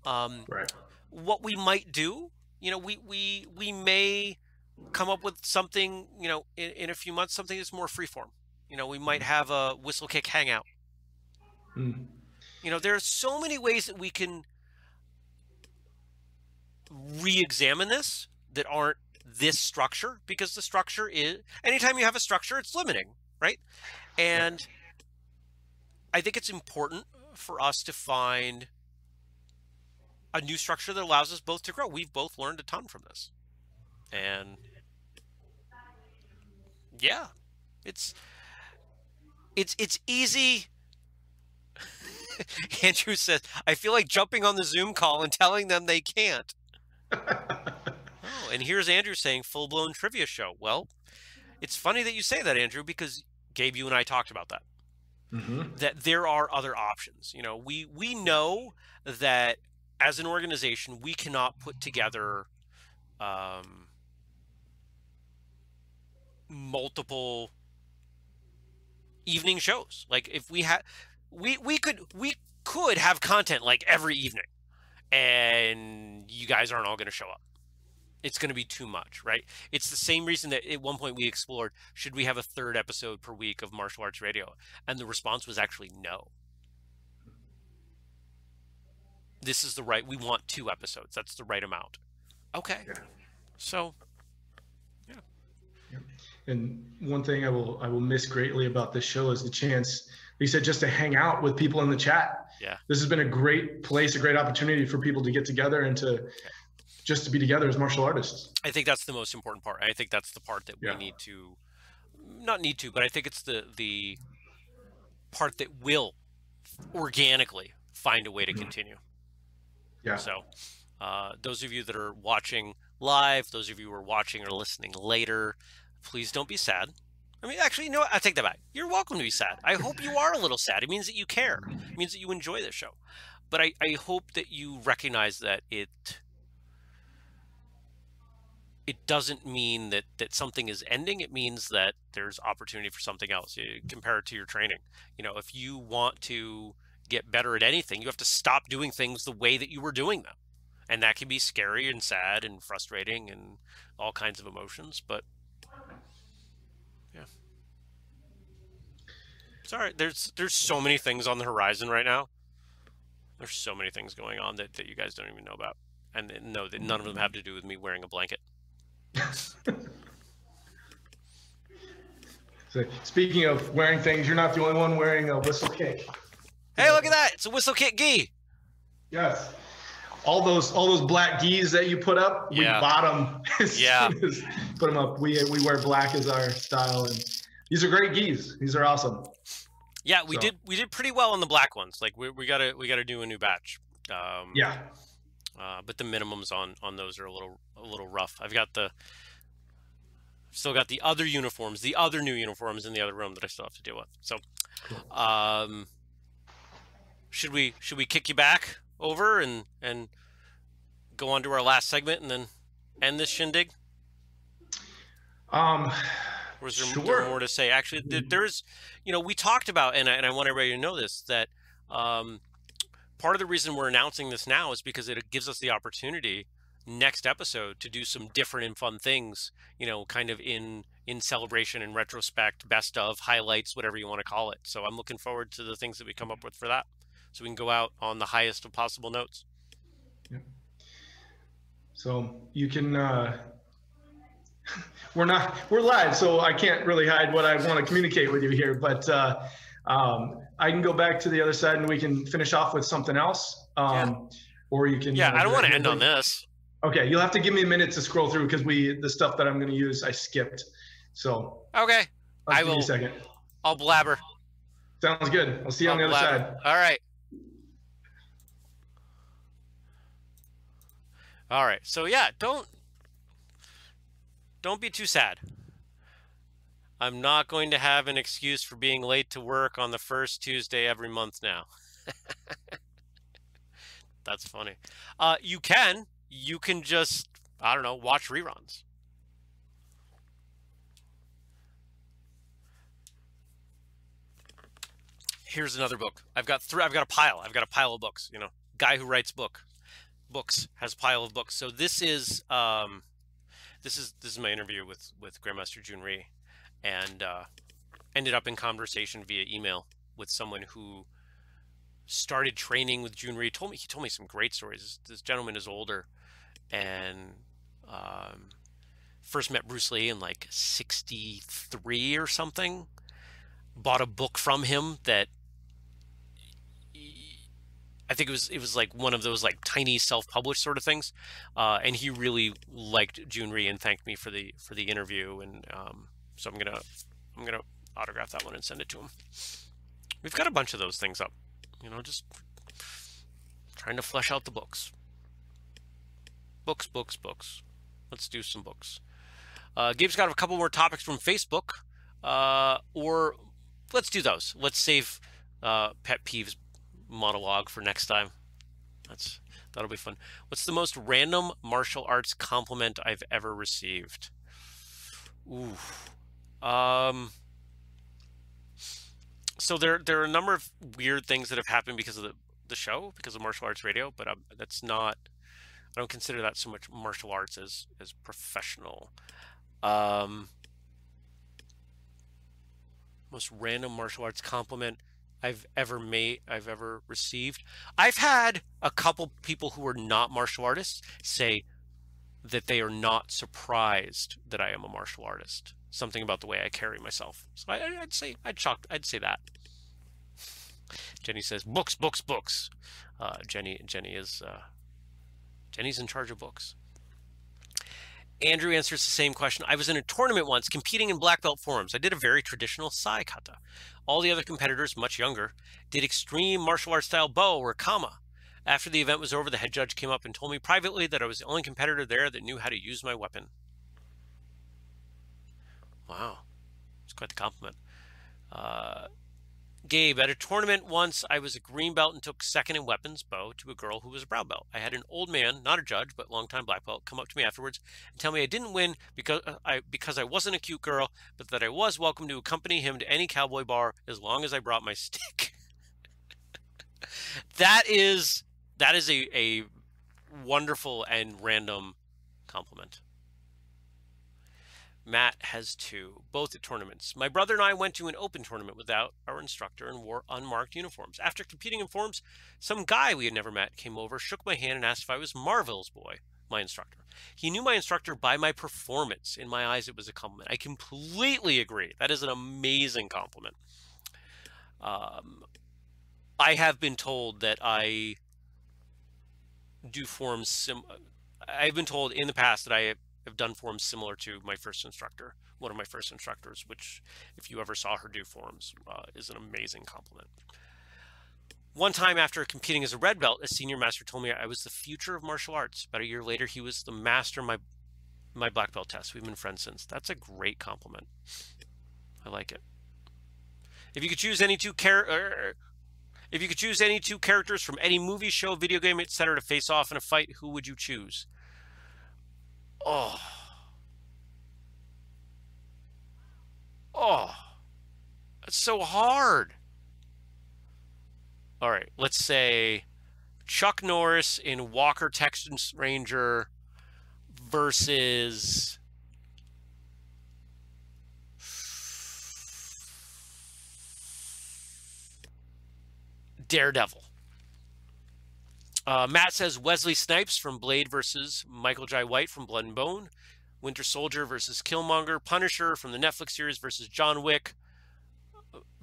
Um, right what we might do you know we we we may come up with something you know in, in a few months something that's more freeform you know we might have a whistlekick hangout Mm. you know there are so many ways that we can re-examine this that aren't this structure because the structure is anytime you have a structure it's limiting right and i think it's important for us to find a new structure that allows us both to grow. We've both learned a ton from this, and yeah, it's it's it's easy. Andrew says, "I feel like jumping on the Zoom call and telling them they can't." oh, and here's Andrew saying, "Full blown trivia show." Well, it's funny that you say that, Andrew, because Gabe, you and I talked about that. Mm-hmm. That there are other options. You know, we we know that as an organization, we cannot put together um, multiple evening shows. Like if we had, we we could we could have content like every evening, and you guys aren't all going to show up. It's going to be too much, right? It's the same reason that at one point we explored should we have a third episode per week of martial arts radio, and the response was actually no. This is the right. We want two episodes. That's the right amount. Okay. Yeah. So And one thing I will I will miss greatly about this show is the chance, he said, just to hang out with people in the chat. Yeah. This has been a great place, a great opportunity for people to get together and to just to be together as martial artists. I think that's the most important part. I think that's the part that we need to not need to, but I think it's the the part that will organically find a way to Mhm. continue. Yeah. So, uh, those of you that are watching live, those of you who are watching or listening later, please don't be sad. I mean, actually, you know what? I take that back. You're welcome to be sad. I hope you are a little sad. It means that you care. It means that you enjoy the show. But I, I hope that you recognize that it it doesn't mean that that something is ending. It means that there's opportunity for something else. Eh, you compare it to your training. You know, if you want to get better at anything, you have to stop doing things the way that you were doing them. And that can be scary and sad and frustrating and all kinds of emotions, but Sorry, there's there's so many things on the horizon right now. There's so many things going on that, that you guys don't even know about. And no, that none of them have to do with me wearing a blanket. So speaking of wearing things, you're not the only one wearing a whistlekick. Hey, look at that! It's a whistlekick gi. Yes. All those all those black gis that you put up, we Yeah. bought them. Yeah. put them up. We we wear black as our style, and these are great gis. These are awesome. Yeah, we So- did we did pretty well on the black ones. Like we, we gotta we gotta do a new batch. Um, Yeah. Uh, but the minimums on on those are a little a little rough. I've got the still got the other uniforms, the other new uniforms in the other room that I still have to deal with. So, um, should we should we kick you back over and and go on to our last segment and then end this shindig? Um. Is there, Sure. there more to say? Actually, there, there's, you know, we talked about, and I, and I want everybody to know this, that um, part of the reason we're announcing this now is because it gives us the opportunity next episode to do some different and fun things, you know, kind of in in celebration and retrospect, best of highlights, whatever you want to call it. So I'm looking forward to the things that we come up with for that, so we can go out on the highest of possible notes. Yeah. So you can. Uh, we're not. We're live, so I can't really hide what I want to communicate with you here. But uh, um, I can go back to the other side, and we can finish off with something else. Um, Or you can. Yeah, uh, I don't want to end on this. Okay, you'll have to give me a minute to scroll through because we the stuff that I'm going to use I skipped. So Okay, I'll I will- a second. I'll blabber. Sounds good. I'll see you on the I'll other side. All right. All right. So yeah, don't don't be too sad. I'm not going to have an excuse for being late to work on the first Tuesday every month now. That's funny. Uh, you can. You can just I don't know, watch reruns. Here's another book. I've got three. I've got a pile. I've got a pile of books. You know, guy who writes book books has a pile of books. So this is um, this is this is my interview with with Grandmaster Jhoon Rhee, and uh, ended up in conversation via email with someone who started training with Jhoon Rhee. Told me he told me some great stories. This, this gentleman is older, and um, first met Bruce Lee in like '63 or something. Bought a book from him that I think it was it was like one of those like tiny self-published sort of things, uh, and he really liked Jhoon Rhee and thanked me for the for the interview, and um, so I'm gonna I'm gonna autograph that one and send it to him. We've got a bunch of those things up, you know, just trying to flesh out the books. Books, books, books. Let's do some books. Uh, Gabe's got a couple more topics from Facebook, uh, or let's do those. Let's save uh, pet peeves monologue for next time. That's that'll be fun. What's the most random martial arts compliment I've ever received? Ooh, um, so there there are a number of weird things that have happened because of the the show because of martial arts radio, but um, that's not. I don't consider that so much martial arts as as professional. Um, most random martial arts compliment I've ever made, I've ever received. I've had a couple people who are not martial artists say that they are not surprised that I am a martial artist. Something about the way I carry myself. So I, would say I'd chalk, I'd say that. Jenny says books, books, books. Uh, Jenny, Jenny is uh, Jenny's in charge of books. Andrew answers the same question. I was in a tournament once competing in black belt forms. I did a very traditional sai kata. All the other competitors, much younger, did extreme martial arts style bo or kama. After the event was over, the head judge came up and told me privately that I was the only competitor there that knew how to use my weapon. Wow, it's quite the compliment. Uh, Gabe, at a tournament once, I was a green belt and took second in weapons bo to a girl who was a brown belt. I had an old man, not a judge, but longtime black belt, come up to me afterwards and tell me I didn't win because uh, I because I wasn't a cute girl, but that I was welcome to accompany him to any cowboy bar as long as I brought my stick. that is that is a, a wonderful and random compliment. Matt has two, both at tournaments. My brother and I went to an open tournament without our instructor and wore unmarked uniforms. After competing in forms, some guy we had never met came over, shook my hand, and asked if I was Marvel's boy, my instructor. He knew my instructor by my performance. In my eyes, it was a compliment. I completely agree. That is an amazing compliment. Um, I have been told that I do forms. I've been told in the past that I have done forms similar to my first instructor, one of my first instructors, which, if you ever saw her do forms, uh, is an amazing compliment. One time after competing as a red belt, a senior master told me I was the future of martial arts. About a year later, he was the master of my my black belt test. We've been friends since. That's a great compliment. I like it. If you could choose any two char- er, if you could choose any two characters from any movie, show, video game, etc., to face off in a fight, who would you choose? Oh. Oh. That's so hard. All right, let's say Chuck Norris in Walker Texas Ranger versus Daredevil. Uh, Matt says Wesley Snipes from Blade versus Michael Jai White from Blood and Bone. Winter Soldier versus Killmonger. Punisher from the Netflix series versus John Wick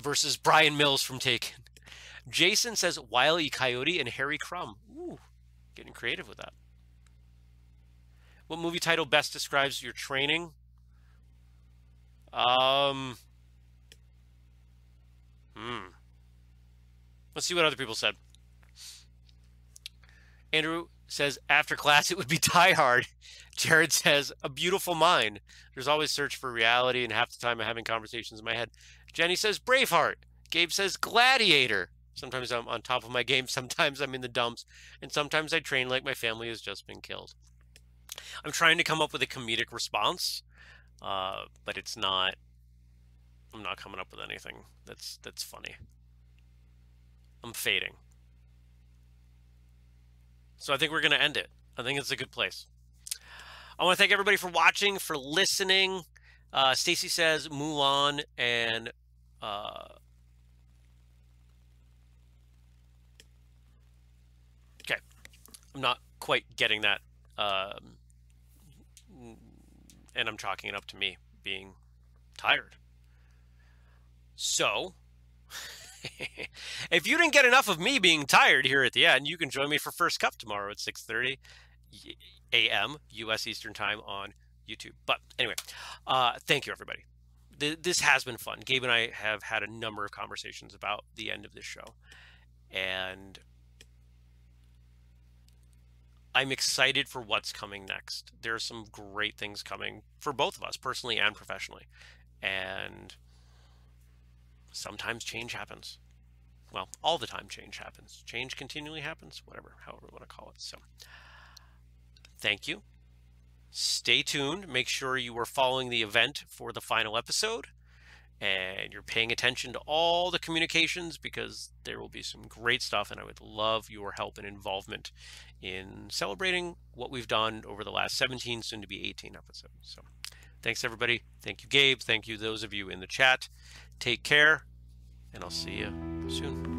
versus Bryan Mills from Taken. Jason says Wile E. Coyote and Harry Crumb. Ooh, getting creative with that. What movie title best describes your training? Um. Hmm. Let's see what other people said. Andrew says after class it would be Die Hard. Jared says a beautiful mind. There's always search for reality, and half the time I'm having conversations in my head. Jenny says Braveheart. Gabe says Gladiator. Sometimes I'm on top of my game, sometimes I'm in the dumps, and sometimes I train like my family has just been killed. I'm trying to come up with a comedic response, uh, but it's not. I'm not coming up with anything that's that's funny. I'm fading. So I think we're going to end it. I think it's a good place. I want to thank everybody for watching, for listening. Uh, Stacy says Mulan and uh, okay, I'm not quite getting that, um, and I'm chalking it up to me being tired. So if you didn't get enough of me being tired here at the end, you can join me for First Cup tomorrow at 6:30 a.m. U.S. Eastern Time on YouTube. But anyway, uh, thank you everybody. This has been fun. Gabe and I have had a number of conversations about the end of this show, and I'm excited for what's coming next. There are some great things coming for both of us, personally and professionally. And sometimes change happens. Well, all the time change happens. Change continually happens, whatever, however you want to call it. So, thank you. Stay tuned. Make sure you are following the event for the final episode and you're paying attention to all the communications because there will be some great stuff and I would love your help and involvement in celebrating what we've done over the last 17 soon to be 18 episodes. So thanks everybody. Thank you Gabe. Thank you those of you in the chat. Take care and I'll see you soon.